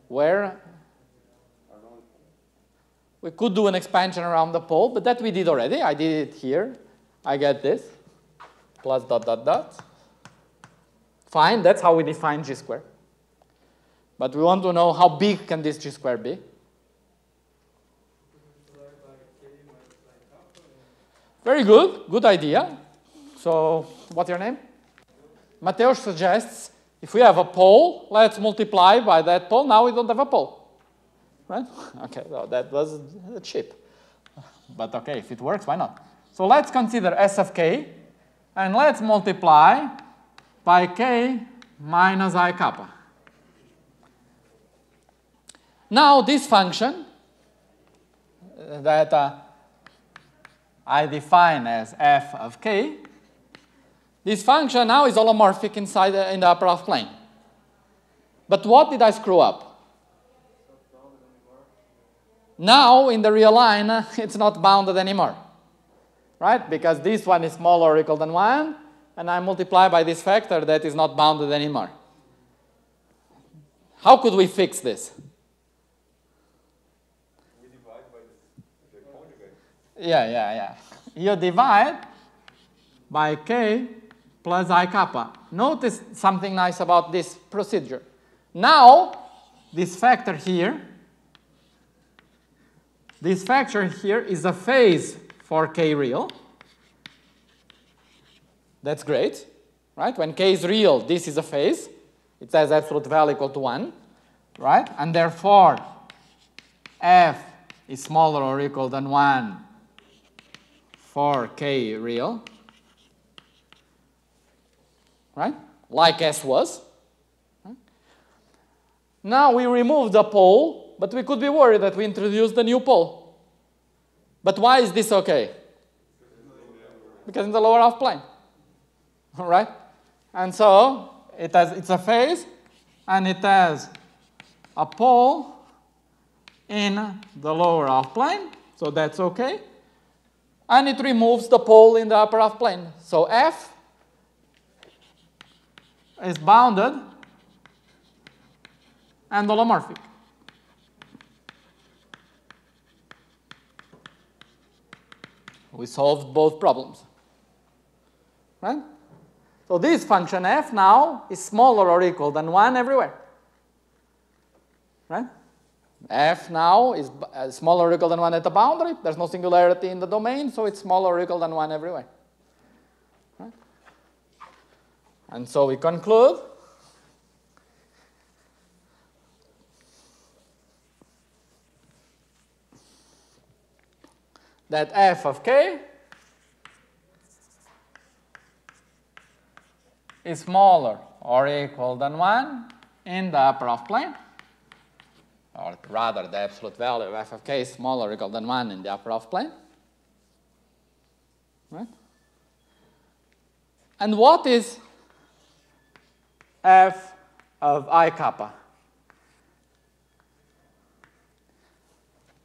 where we could do an expansion around the pole, but that we did already. I did it here. I get this plus dot dot dot. Fine, that's how we define g squared. But we want to know how big can this g squared be. Very good, good idea. So, what's your name? Mateusz suggests if we have a pole, let's multiply by that pole. Now we don't have a pole. Right? Okay, so that was cheap. But okay, if it works, why not? So let's consider S of k, and let's multiply by k minus i kappa. Now this function that uh, I define as f of k, this function now is holomorphic inside in the upper half plane. But what did I screw up? Now in the real line, uh, it's not bounded anymore, right? Because this one is smaller or equal than 1, and I multiply by this factor that is not bounded anymore. How could we fix this? Yeah, yeah, yeah. You divide by k plus i kappa. Notice something nice about this procedure. Now, this factor here, this factor here is a phase for k real. That's great, right? When k is real, this is a phase. It says absolute value equal to 1, right? And therefore, f is smaller or equal than 1 for k real, right? Like S was. Now we remove the pole, but we could be worried that we introduced the new pole. But why is this okay? Because in the lower half plane. All right? And so it has, it's a phase, and it has a pole in the lower half plane, so that's okay. And it removes the pole in the upper half plane. So F is bounded and holomorphic. We solved both problems. Right? So this function f now is smaller or equal than 1 everywhere. Right? F now is uh, smaller or equal than 1 at the boundary. There's no singularity in the domain, so it's smaller or equal than 1 everywhere. Right? And so we conclude that f of k is smaller or equal than 1 in the upper half plane, or rather the absolute value of f of k is smaller or equal than 1 in the upper half plane. Right? And what is f of i kappa?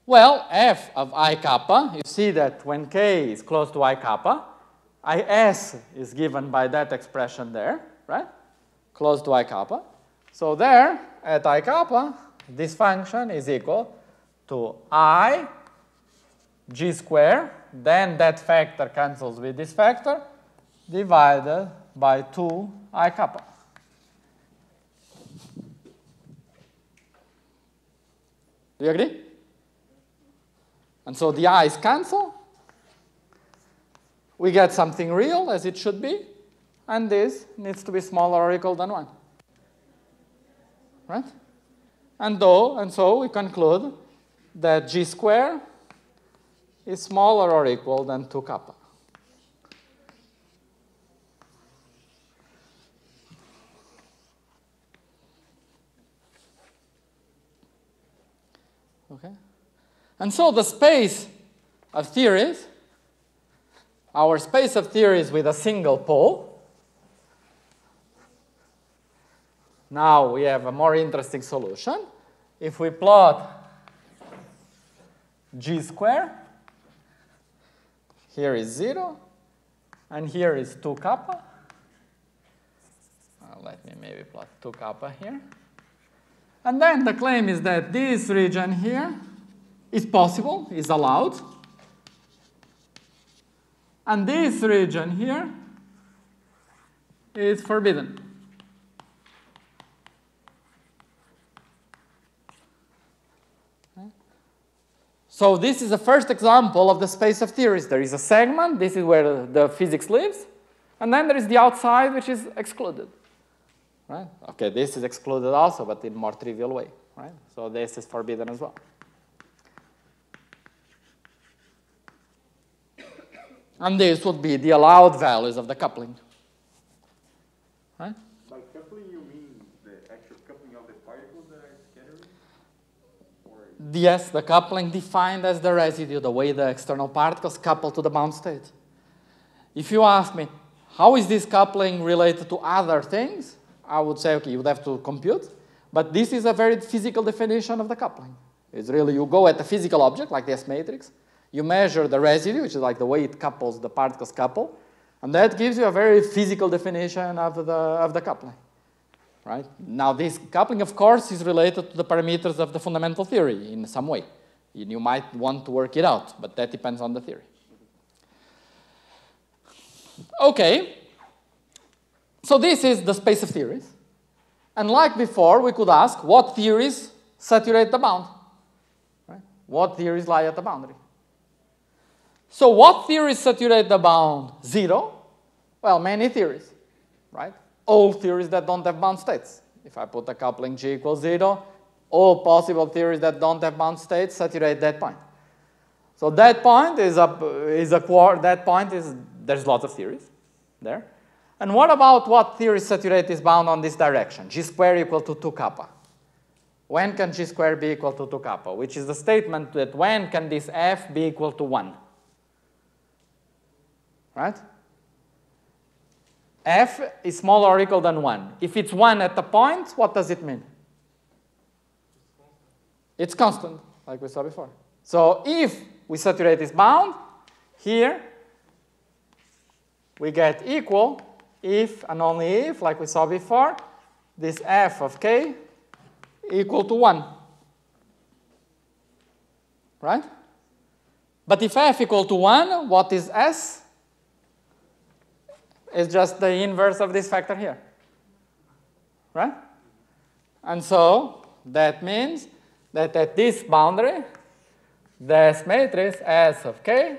Well, f of i kappa, you see that when k is close to i kappa, is is given by that expression there, right? Close to i kappa. So there, at i kappa, this function is equal to i g squared, then that factor cancels with this factor, divided by 2 i kappa. Do you agree? And so the i's cancel. We get something real, as it should be. And this needs to be smaller or equal than 1. Right? And, though, and so we conclude that g squared is smaller or equal than 2 kappa. Okay? And so the space of theories, our space of theories with a single pole, now we have a more interesting solution. If we plot g squared, here is 0, and here is 2 kappa. Uh, let me maybe plot 2 kappa here. And then the claim is that this region here is possible, is allowed. And this region here is forbidden. So this is the first example of the space of theories. There is a segment, this is where the physics lives, and then there is the outside, which is excluded. Right? Okay, this is excluded also, but in more trivial way. Right? So this is forbidden as well. And this would be the allowed values of the coupling. Right? By coupling, you mean the actual coupling of the particles that are scattering? Or Yes, the coupling defined as the residue, the way the external particles couple to the bound state. If you ask me, how is this coupling related to other things? I would say, okay, you would have to compute. But this is a very physical definition of the coupling. It's really, you go at a physical object, like the S matrix, you measure the residue, which is like the way it couples, the particles couple, and that gives you a very physical definition of the, of the coupling. Right? Now, this coupling, of course, is related to the parameters of the fundamental theory in some way. You might want to work it out, but that depends on the theory. Okay, so this is the space of theories. And like before, we could ask what theories saturate the bound? Right? What theories lie at the boundary? So what theories saturate the bound? Zero? Well, many theories, right? All theories that don't have bound states. If I put a coupling G equals zero, all possible theories that don't have bound states saturate that point. So that point is a, is a that point is, there's lots of theories there. And what about what theories saturate is bound on this direction? G squared equal to 2 kappa. When can G squared be equal to 2 kappa? Which is the statement that when can this F be equal to 1? Right? F is smaller or equal than 1. If it's 1 at the point, what does it mean? It's constant, like we saw before. So if we saturate this bound, here we get equal if and only if, like we saw before, this f of k equal to 1. Right? But if f equal to 1, what is s? It's just the inverse of this factor here. Right? And so that means that at this boundary, this matrix S of k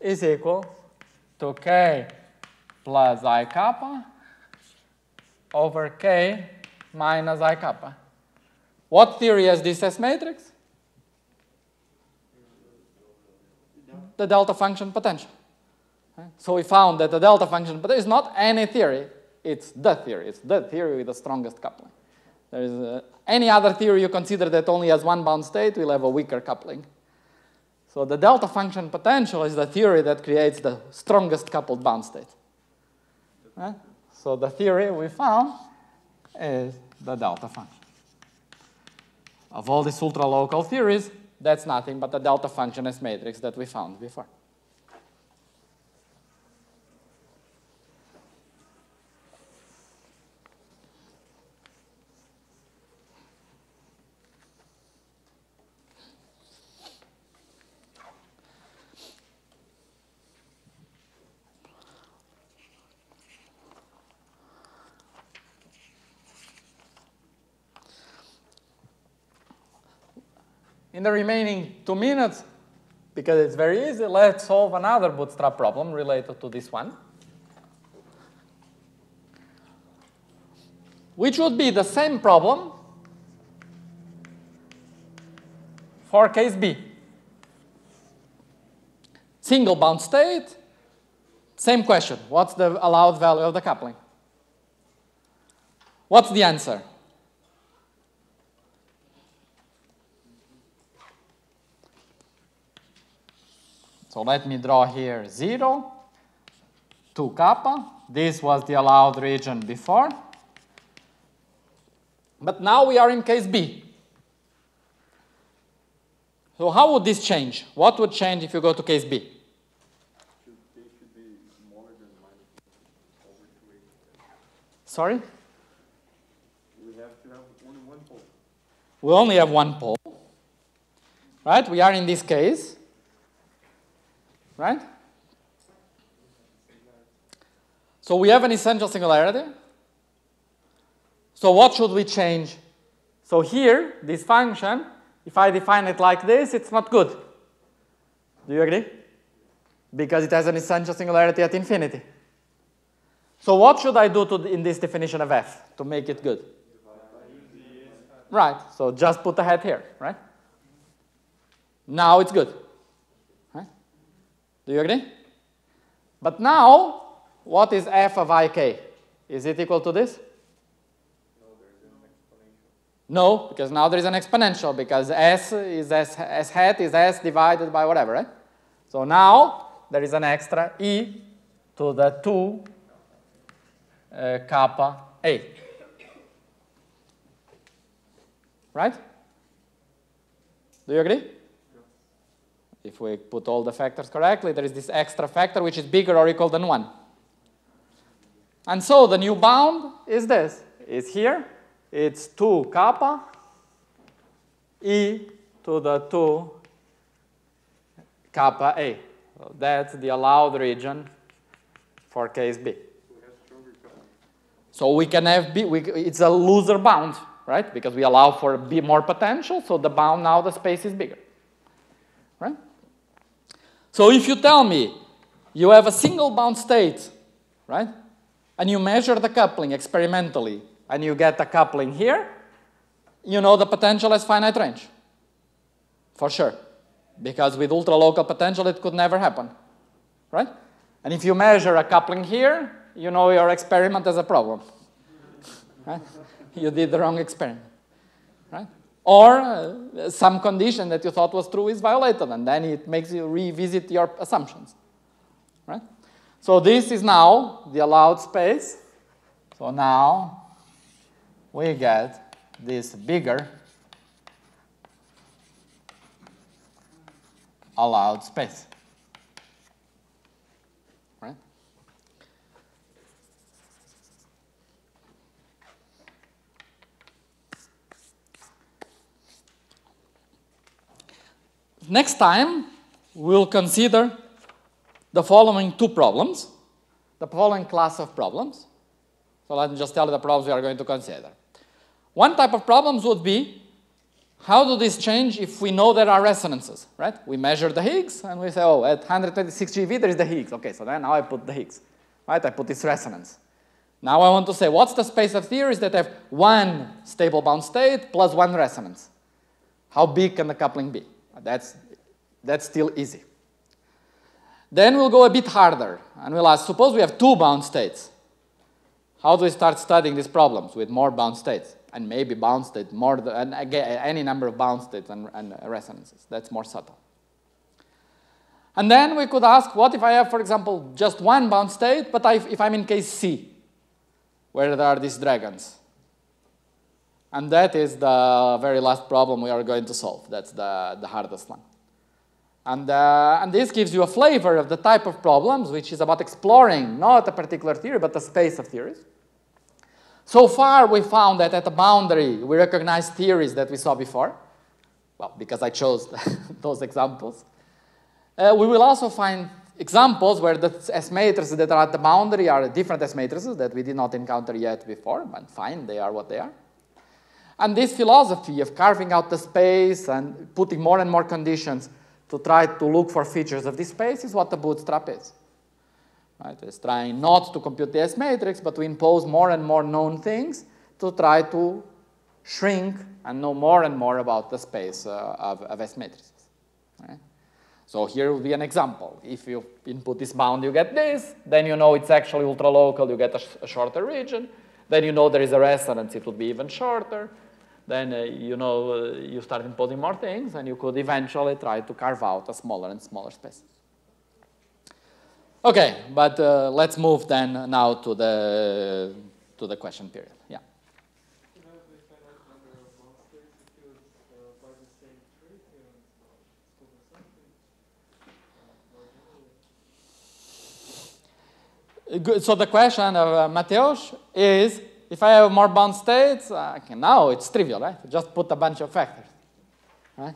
is equal to k plus i kappa over k minus i kappa. What theory has this S matrix? The delta function potential. So we found that the delta function, but it's not any theory, it's the theory. It's the theory with the strongest coupling. There is uh, any other theory you consider that only has one bound state will have a weaker coupling. So the delta function potential is the theory that creates the strongest coupled bound state. So the theory we found is the delta function. Of all these ultra-local theories, that's nothing but the delta function S matrix that we found before. The remaining two minutes, because it's very easy, let's solve another bootstrap problem related to this one. Which would be the same problem for case B. Single bound state, same question. What's the allowed value of the coupling? What's the answer? So let me draw here 0, 2 kappa. This was the allowed region before. But now we are in case B. So how would this change? What would change if you go to case B? Sorry? We have to have only one pole. We only have one pole. Right? We are in this case. Right? So we have an essential singularity. So what should we change? So here, this function, if I define it like this, it's not good. Do you agree? Because it has an essential singularity at infinity. So what should I do to, in this definition of f to make it good? Right, so just put the hat here, right? Now it's good. Do you agree? But now, what is f of ik? Is it equal to this? No, because now there is an exponential, because s is s, s hat is s divided by whatever, right? So now there is an extra e to the 2 uh, kappa a. Right? Do you agree? If we put all the factors correctly, there is this extra factor which is bigger or equal than 1. And so the new bound is this. It's here. It's 2 kappa e to the 2 kappa a. So that's the allowed region for case B. So we can have B, we, it's a loser bound, right? Because we allow for B more potential, so the bound now the space is bigger? So if you tell me you have a single bound state, right? And you measure the coupling experimentally, and you get a coupling here, you know the potential has finite range. For sure. Because with ultra-local potential, it could never happen, right? And if you measure a coupling here, you know your experiment has a problem. Right? You did the wrong experiment. Right? Or uh, some condition that you thought was true is violated, and then it makes you revisit your assumptions. Right? So this is now the allowed space. So now we get this bigger allowed space. Next time, we'll consider the following two problems, the following class of problems. So let me just tell you the problems we are going to consider. One type of problems would be, how do these change if we know there are resonances, right? We measure the Higgs and we say, oh, at 126 GeV there is the Higgs. Okay, so then now I put the Higgs, right? I put this resonance. Now I want to say, what's the space of theories that have one stable bound state plus one resonance? How big can the coupling be? That's, that's still easy. Then we'll go a bit harder and we'll ask, suppose we have two bound states. How do we start studying these problems with more bound states? And maybe bound state more than again, any number of bound states and, and resonances. That's more subtle. And then we could ask, what if I have, for example, just one bound state, but I, if I'm in case C, where there are these dragons? And that is the very last problem we are going to solve. That's the, the hardest one. And, uh, and this gives you a flavor of the type of problems, which is about exploring not a particular theory, but a space of theories. So far, we found that at the boundary, we recognize theories that we saw before. Well, because I chose those examples. Uh, we will also find examples where the S matrices that are at the boundary are different S matrices that we did not encounter yet before, but fine, they are what they are. And this philosophy of carving out the space and putting more and more conditions to try to look for features of this space is what the bootstrap is. Right? It's trying not to compute the S matrix, but to impose more and more known things to try to shrink and know more and more about the space uh, of, of S matrices. Right? So here will be an example. If you input this bound, you get this. Then you know it's actually ultra-local, you get a, sh a, shorter region. Then you know there is a resonance, it will be even shorter. Then uh, you know uh, you start imposing more things, and you could eventually try to carve out a smaller and smaller space. Okay, but uh, let's move then now to the to the question period. Yeah. So the question of uh, Mateusz is, if I have more bound states, okay, now it's trivial, right? Just put a bunch of factors, right?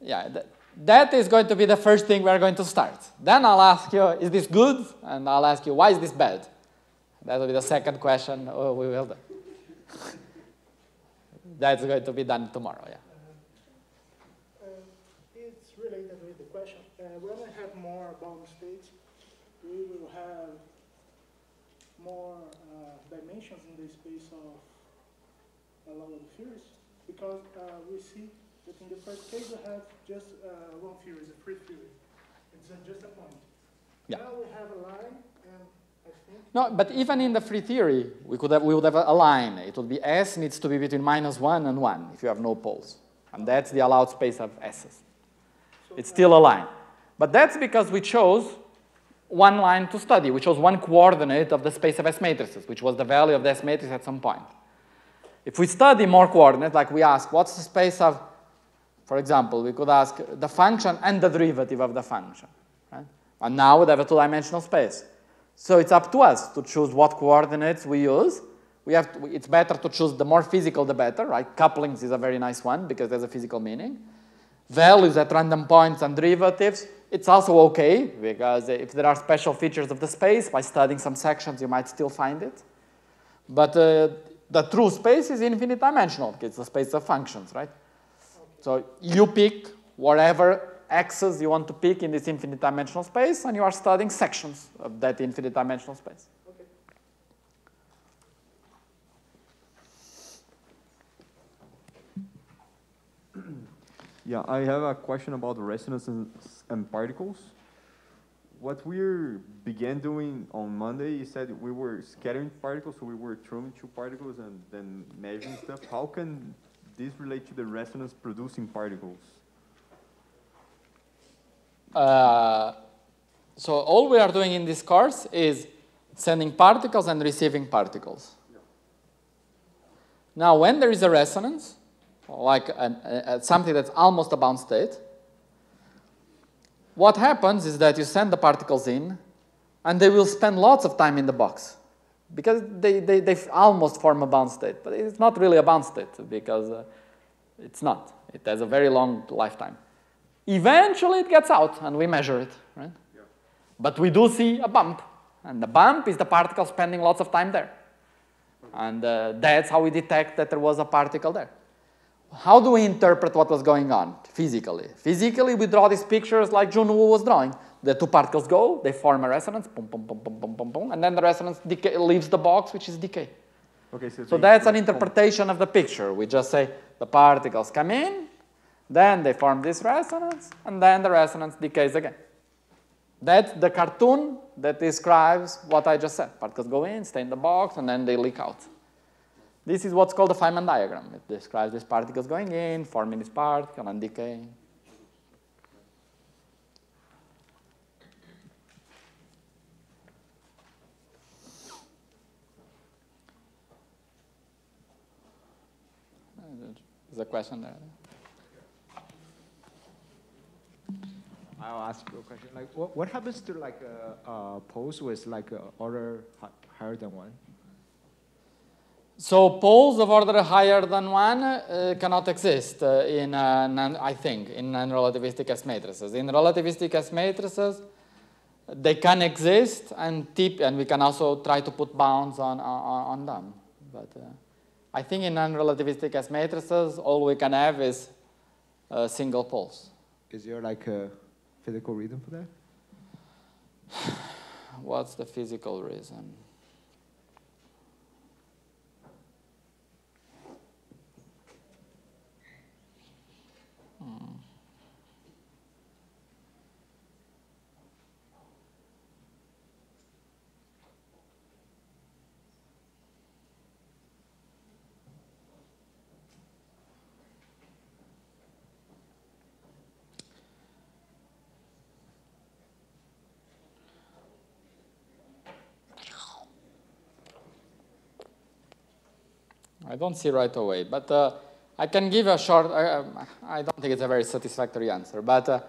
Yeah, that, is going to be the first thing we're going to start. Then I'll ask you, is this good? And I'll ask you, why is this bad? That will be the second question oh, we will do. That's going to be done tomorrow, yeah. Uh, it's related with the question. Uh, when I have more bound states, we will have more dimensions in the space of a lot of theories because uh, we see that in the first case we have just uh, one theory, it's a free theory. It's just a point. Yeah. Now we have a line and I think... No, but even in the free theory, we, could have, we would have a line. It would be S needs to be between minus 1 and 1 if you have no poles. And that's the allowed space of S's. So It's still a line. But that's because we chose one line to study, which was one coordinate of the space of S matrices, which was the value of the S matrix at some point. If we study more coordinates, like we ask, what's the space of, for example, we could ask the function and the derivative of the function. Right? And now we have a two-dimensional space. So it's up to us to choose what coordinates we use. We have to, it's better to choose the more physical, the better, right? Couplings is a very nice one because there's a physical meaning. Values at random points and derivatives, it's also okay, because if there are special features of the space, by studying some sections, you might still find it. But uh, the true space is infinite dimensional. It's the space of functions, right? So you pick whatever x's you want to pick in this infinite dimensional space, and you are studying sections of that infinite dimensional space. Yeah, I have a question about resonances and particles. What we began doing on Monday is that we were scattering particles, so we were throwing two particles and then measuring stuff. How can this relate to the resonance producing particles? Uh, so all we are doing in this course is sending particles and receiving particles. Now, when there is a resonance, like an, a, something that's almost a bound state, what happens is that you send the particles in, and they will spend lots of time in the box because they, they, they almost form a bound state, but it's not really a bound state because uh, it's not. It has a very long lifetime. Eventually, it gets out, and we measure it, right? Yeah. But we do see a bump, and the bump is the particle spending lots of time there. And uh, that's how we detect that there was a particle there. How do we interpret what was going on physically? Physically, we draw these pictures like Junwoo was drawing. The two particles go, they form a resonance, boom, boom, boom, boom, boom, boom, boom, and then the resonance decay, leaves the box, which is decay. Okay, so, So that's an interpretation of the picture. We just say the particles come in, then they form this resonance, and then the resonance decays again. That's the cartoon that describes what I just said. Particles go in, stay in the box, and then they leak out. This is what's called the Feynman diagram. It describes these particles going in, forming this particle, and decaying. There's a question there. I'll ask you a question. Like, what, what happens to like a, a pose with like a order higher than one? So poles of order higher than one uh, cannot exist uh, in, uh, non, I think, in non-relativistic S matrices. In relativistic S matrices, they can exist, and tip, and we can also try to put bounds on, on, on them. But uh, I think in non-relativistic S matrices, all we can have is uh, single poles. Is there like a physical reason for that? What's the physical reason? I don't see right away, but uh, I can give a short, uh, I don't think it's a very satisfactory answer, but uh,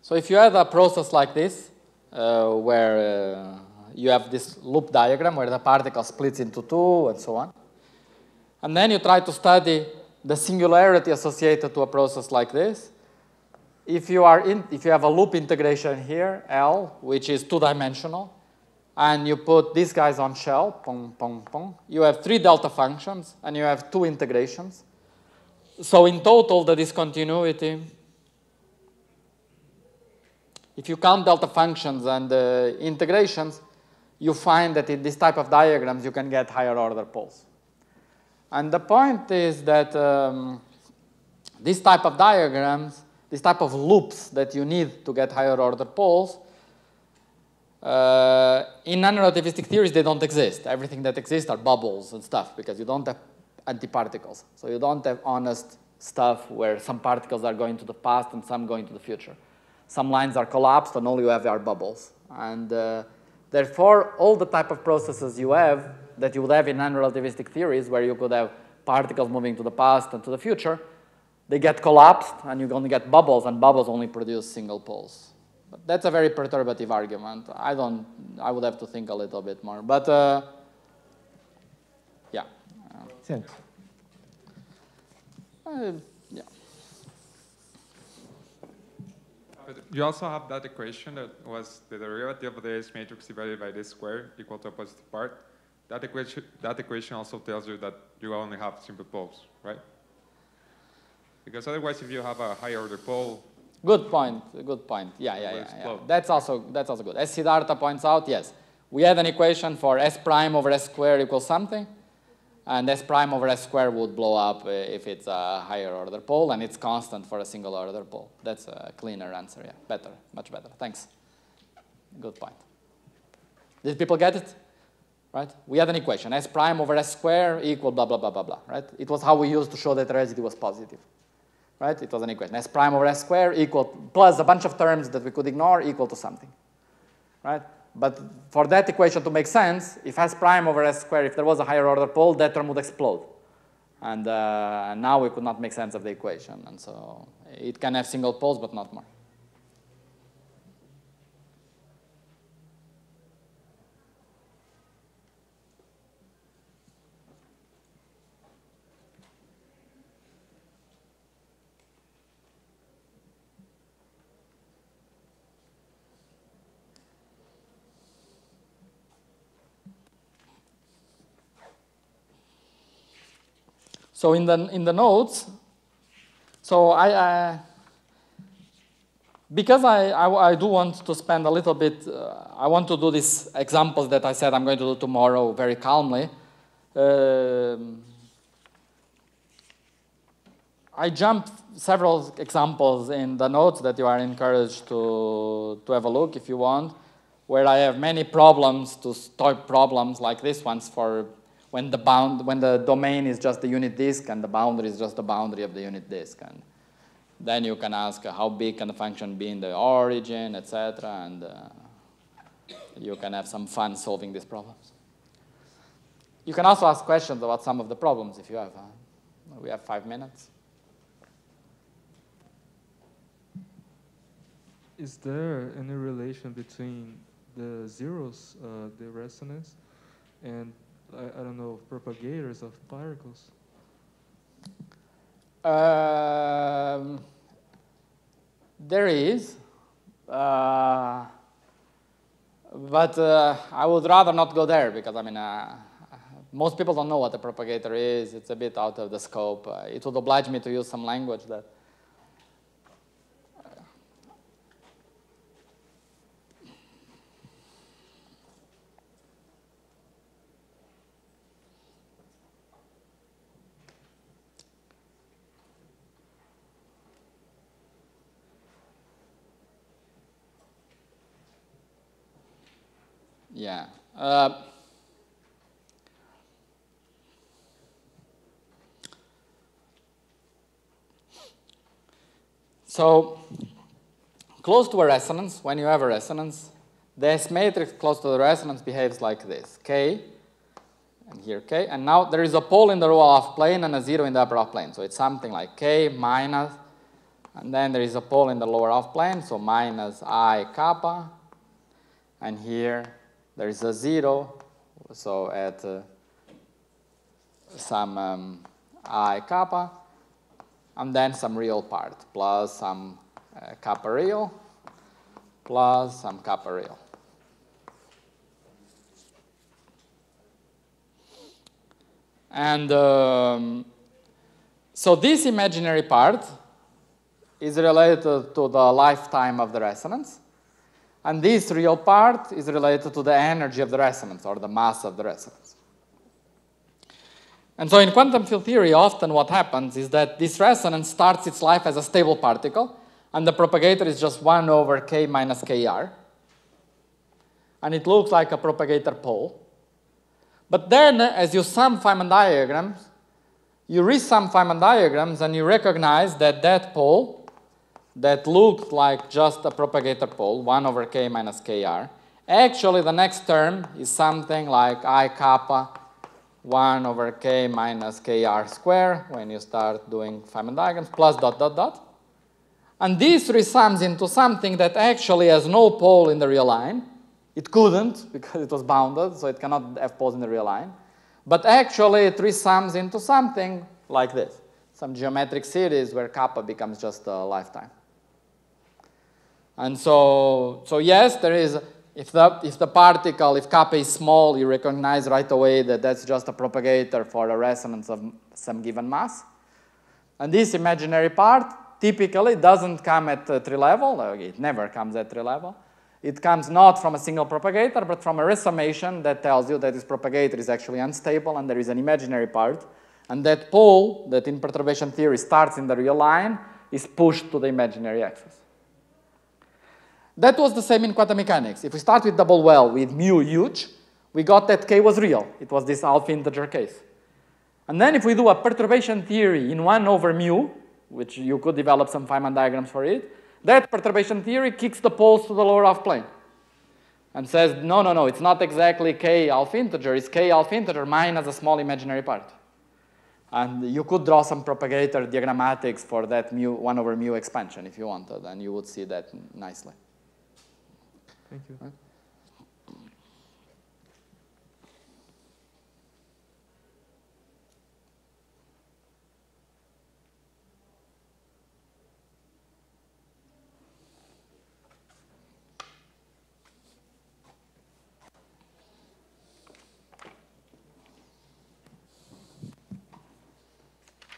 so if you have a process like this, uh, where uh, you have this loop diagram where the particle splits into two and so on, and then you try to study the singularity associated to a process like this, if you, are in, if you have a loop integration here, L, which is two-dimensional, and you put these guys on shell, pong, pong, pong, you have three delta functions, and you have two integrations. So in total, the discontinuity, if you count delta functions and uh, integrations, you find that in this type of diagrams, you can get higher order poles. And the point is that um, this type of diagrams, this type of loops that you need to get higher order poles, uh, in non-relativistic theories, they don't exist. Everything that exists are bubbles and stuff because you don't have antiparticles. So you don't have honest stuff where some particles are going to the past and some going to the future. Some lines are collapsed and all you have are bubbles. And uh, therefore, all the type of processes you have that you would have in non-relativistic theories where you could have particles moving to the past and to the future, they get collapsed and you're going to get bubbles and bubbles only produce single poles. But that's a very perturbative argument. I don't, I would have to think a little bit more. But uh, yeah. Thanks. Uh, yeah. But you also have that equation that was the derivative of the S matrix divided by the square equal to a positive part. That equation, that equation also tells you that you only have simple poles, right? Because otherwise, if you have a higher order pole, Good point. Good point. Yeah, yeah, yeah, yeah. That's also that's also good. As Siddhartha points out, yes, we have an equation for s prime over s square equals something, and s prime over s square would blow up uh, if it's a higher order pole, and it's constant for a single order pole. That's a cleaner answer. Yeah, better, much better. Thanks. Good point. Did people get it? Right? We had an equation s prime over s square equal blah blah blah blah blah. Right? It was how we used to show that the residue was positive right? It was an equation. S prime over S square equal, plus a bunch of terms that we could ignore equal to something, right? But for that equation to make sense, if S prime over S square, if there was a higher order pole, that term would explode. And uh, now we could not make sense of the equation. And so it can have single poles, but not more. So in the, in the notes, so I, because I, I, I do want to spend a little bit, uh, I want to do these examples that I said I'm going to do tomorrow very calmly. Um, I jumped several examples in the notes that you are encouraged to, to have a look if you want, where I have many problems to stop problems like this ones for when the bound when the domain is just the unit disk and the boundary is just the boundary of the unit disk. And then you can ask uh, how big can the function be in the origin etc and uh, you can have some fun solving these problems. You can also ask questions about some of the problems if you have uh, we have five minutes. Is there any relation between the zeros, uh, the resonance, and I, I don't know propagators of particles? Um, there is, uh, but uh, I would rather not go there because I mean, uh, most people don't know what a propagator is. It's a bit out of the scope. Uh, it would oblige me to use some language that. Yeah. Uh, So close to a resonance, when you have a resonance, the S matrix close to the resonance behaves like this, K, and here K, and now there is a pole in the lower half plane and a zero in the upper half plane. So it's something like K minus, and then there is a pole in the lower half plane, so minus I kappa, and here there is a zero, so at uh, some um, I kappa, and then some real part, plus some uh, kappa real, plus some kappa real. And um, so this imaginary part is related to the lifetime of the resonance. And this real part is related to the energy of the resonance or the mass of the resonance. And so in quantum field theory, often what happens is that this resonance starts its life as a stable particle, and the propagator is just 1 over k minus kr. And it looks like a propagator pole. But then, as you sum Feynman diagrams, you resum Feynman diagrams, and you recognize that that pole that looked like just a propagator pole, 1 over k minus kr, actually the next term is something like i kappa 1 over k minus kr square when you start doing Feynman diagrams, plus dot, dot, dot. And this resums into something that actually has no pole in the real line. It couldn't because it was bounded, so it cannot have poles in the real line. But actually, it resums into something like this, some geometric series where kappa becomes just a lifetime. And so, so yes, there is if the, if the particle, if kappa is small, you recognize right away that that's just a propagator for a resonance of some given mass. And this imaginary part typically doesn't come at uh, tree level. It never comes at tree level. It comes not from a single propagator, but from a resummation that tells you that this propagator is actually unstable and there is an imaginary part. And that pole that in perturbation theory starts in the real line is pushed to the imaginary axis. That was the same in quantum mechanics. If we start with double well with mu huge, we got that k was real. It was this alpha integer case. And then if we do a perturbation theory in 1 over mu, which you could develop some Feynman diagrams for it, that perturbation theory kicks the poles to the lower half plane and says, no, no, no, it's not exactly k alpha integer, it's k alpha integer minus a small imaginary part. And you could draw some propagator diagrammatics for that mu, 1 over mu expansion if you wanted, and you would see that nicely. Thank you. Right.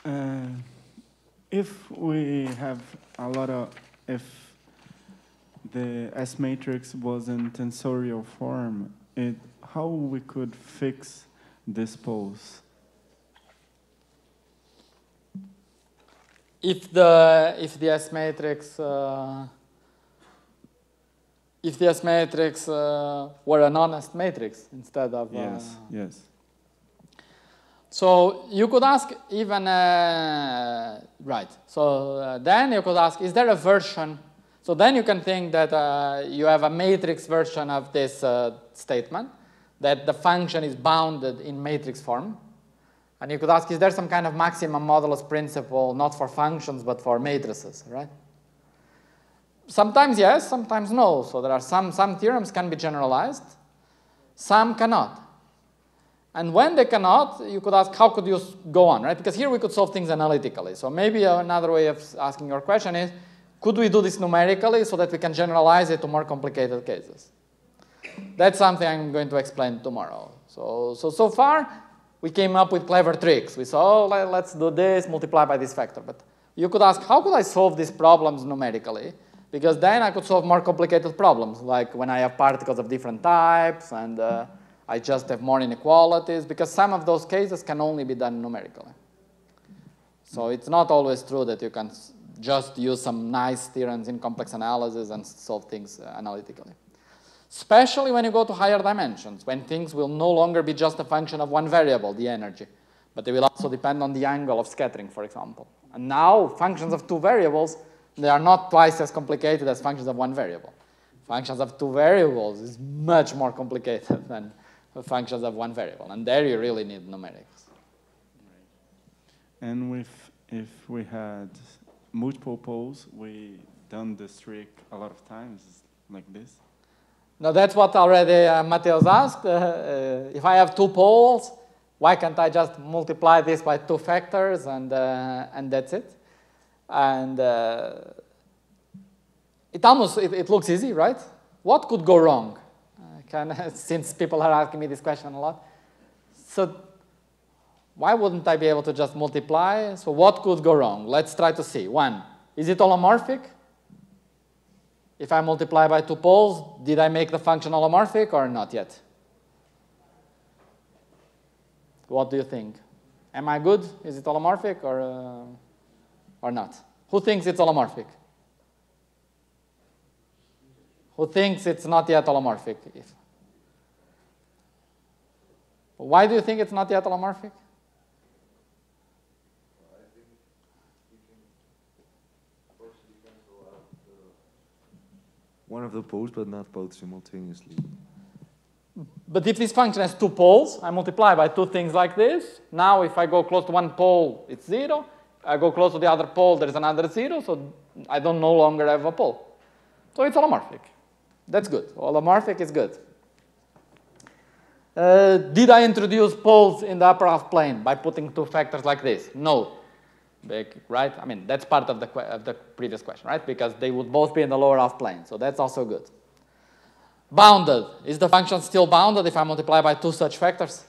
Uh, if we have a lot of, if the S matrix was in tensorial form, it, how we could fix this pose? If the if the S matrix uh, if the S matrix uh, were a non-S matrix instead of yes, uh, yes. So you could ask even uh, right. So uh, then you could ask: Is there a version so then you can think that uh, you have a matrix version of this uh, statement, that the function is bounded in matrix form. And you could ask, is there some kind of maximum modulus principle, not for functions, but for matrices, right? Sometimes yes, sometimes no. So there are some, some theorems can be generalized, some cannot. And when they cannot, you could ask, how could you go on, right? Because here we could solve things analytically. So maybe another way of asking your question is, could we do this numerically so that we can generalize it to more complicated cases? That's something I'm going to explain tomorrow. So, so, so far, we came up with clever tricks. We saw, oh, let's do this, multiply by this factor. But you could ask, how could I solve these problems numerically? Because then I could solve more complicated problems, like when I have particles of different types and uh, I just have more inequalities, because some of those cases can only be done numerically. So it's not always true that you can just use some nice theorems in complex analysis and solve things uh, analytically. Especially when you go to higher dimensions, when things will no longer be just a function of one variable, the energy, but they will also depend on the angle of scattering, for example. And now functions of two variables, they are not twice as complicated as functions of one variable. Functions of two variables is much more complicated than functions of one variable. And there you really need numerics. And with, if we had multiple poles, we done this trick a lot of times like this. Now that's what already uh, asked. Uh, uh, if I have two poles, why can't I just multiply this by two factors and, uh, and that's it? And uh, it almost, it, it, looks easy, right? What could go wrong? Can, since people are asking me this question a lot. So why wouldn't I be able to just multiply? So what could go wrong? Let's try to see. One, is it holomorphic? If I multiply by two poles, did I make the function holomorphic or not yet? What do you think? Am I good? Is it holomorphic or, uh, or not? Who thinks it's holomorphic? Who thinks it's not yet holomorphic? If, why do you think it's not yet holomorphic? One of the poles, but not both simultaneously. But if this function has two poles, I multiply by two things like this. Now if I go close to one pole, it's zero. I go close to the other pole, there's another zero, so I don't no longer have a pole. So it's holomorphic. That's good. Holomorphic is good. Uh, did I introduce poles in the upper half plane by putting two factors like this? No right? I mean, that's part of the, of the previous question, right? Because they would both be in the lower half plane, so that's also good. Bounded. Is the function still bounded if I multiply by two such factors?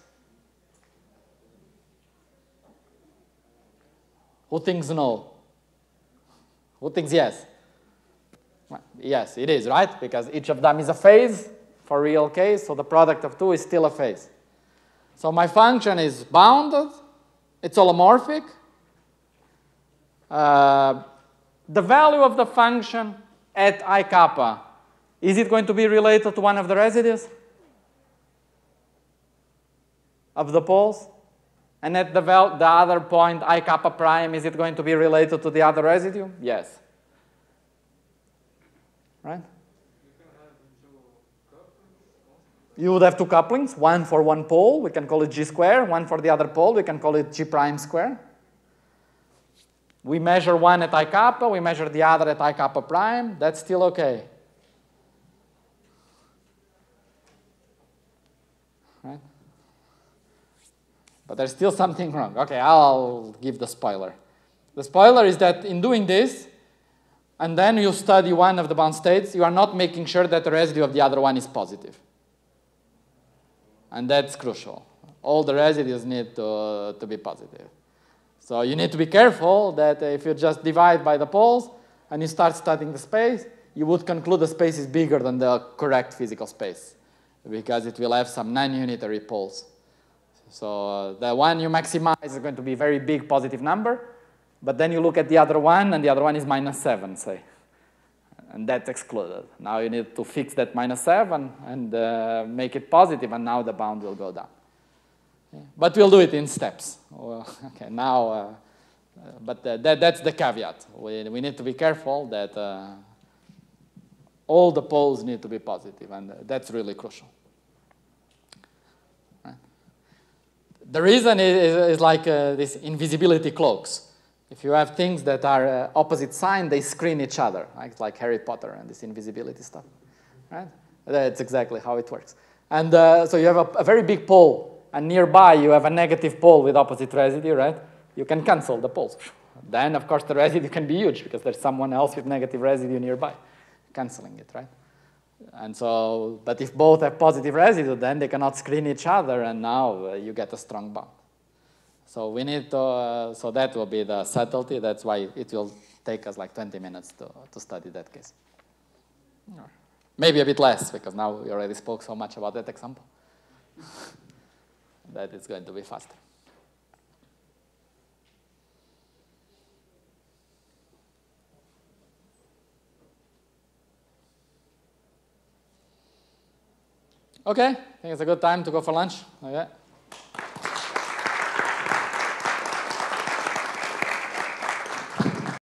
Who thinks no? Who thinks yes? Yes, it is, right? Because each of them is a phase for real case, so the product of two is still a phase. So my function is bounded, it's holomorphic, uh, the value of the function at i kappa, is it going to be related to one of the residues of the poles? And at the, the other point, i kappa prime, is it going to be related to the other residue? Yes. Right? You would have two couplings, one for one pole, we can call it g square, one for the other pole, we can call it g prime square. We measure one at i kappa, we measure the other at i kappa prime, that's still okay. Right? But there's still something wrong. Okay, I'll give the spoiler. The spoiler is that in doing this, and then you study one of the bound states, you are not making sure that the residue of the other one is positive. And that's crucial. All the residues need to, to be positive. So you need to be careful that if you just divide by the poles and you start studying the space, you would conclude the space is bigger than the correct physical space because it will have some non-unitary poles. So uh, the one you maximize is going to be a very big positive number, but then you look at the other one and the other one is minus 7, say. And that's excluded. Now you need to fix that minus 7 and uh, make it positive, and now the bound will go down. But we'll do it in steps. Okay, now, uh, uh, but uh, that, that's the caveat. We, we need to be careful that uh, all the poles need to be positive, and that's really crucial. The reason is, is like uh, this invisibility cloaks. If you have things that are uh, opposite sign, they screen each other, right? like Harry Potter and this invisibility stuff. Right? That's exactly how it works. And so you have a, a very big pole and nearby you have a negative pole with opposite residue, right? You can cancel the poles. Then, of course, the residue can be huge because there's someone else with negative residue nearby, canceling it, right? And so, but if both have positive residue, then they cannot screen each other, and now uh, you get a strong bond. So we need to, uh, so that will be the subtlety. That's why it will take us like 20 minutes to, to study that case. Maybe a bit less, because now we already spoke so much about that example. that it's going to be faster. Okay, I think it's a good time to go for lunch. Okay.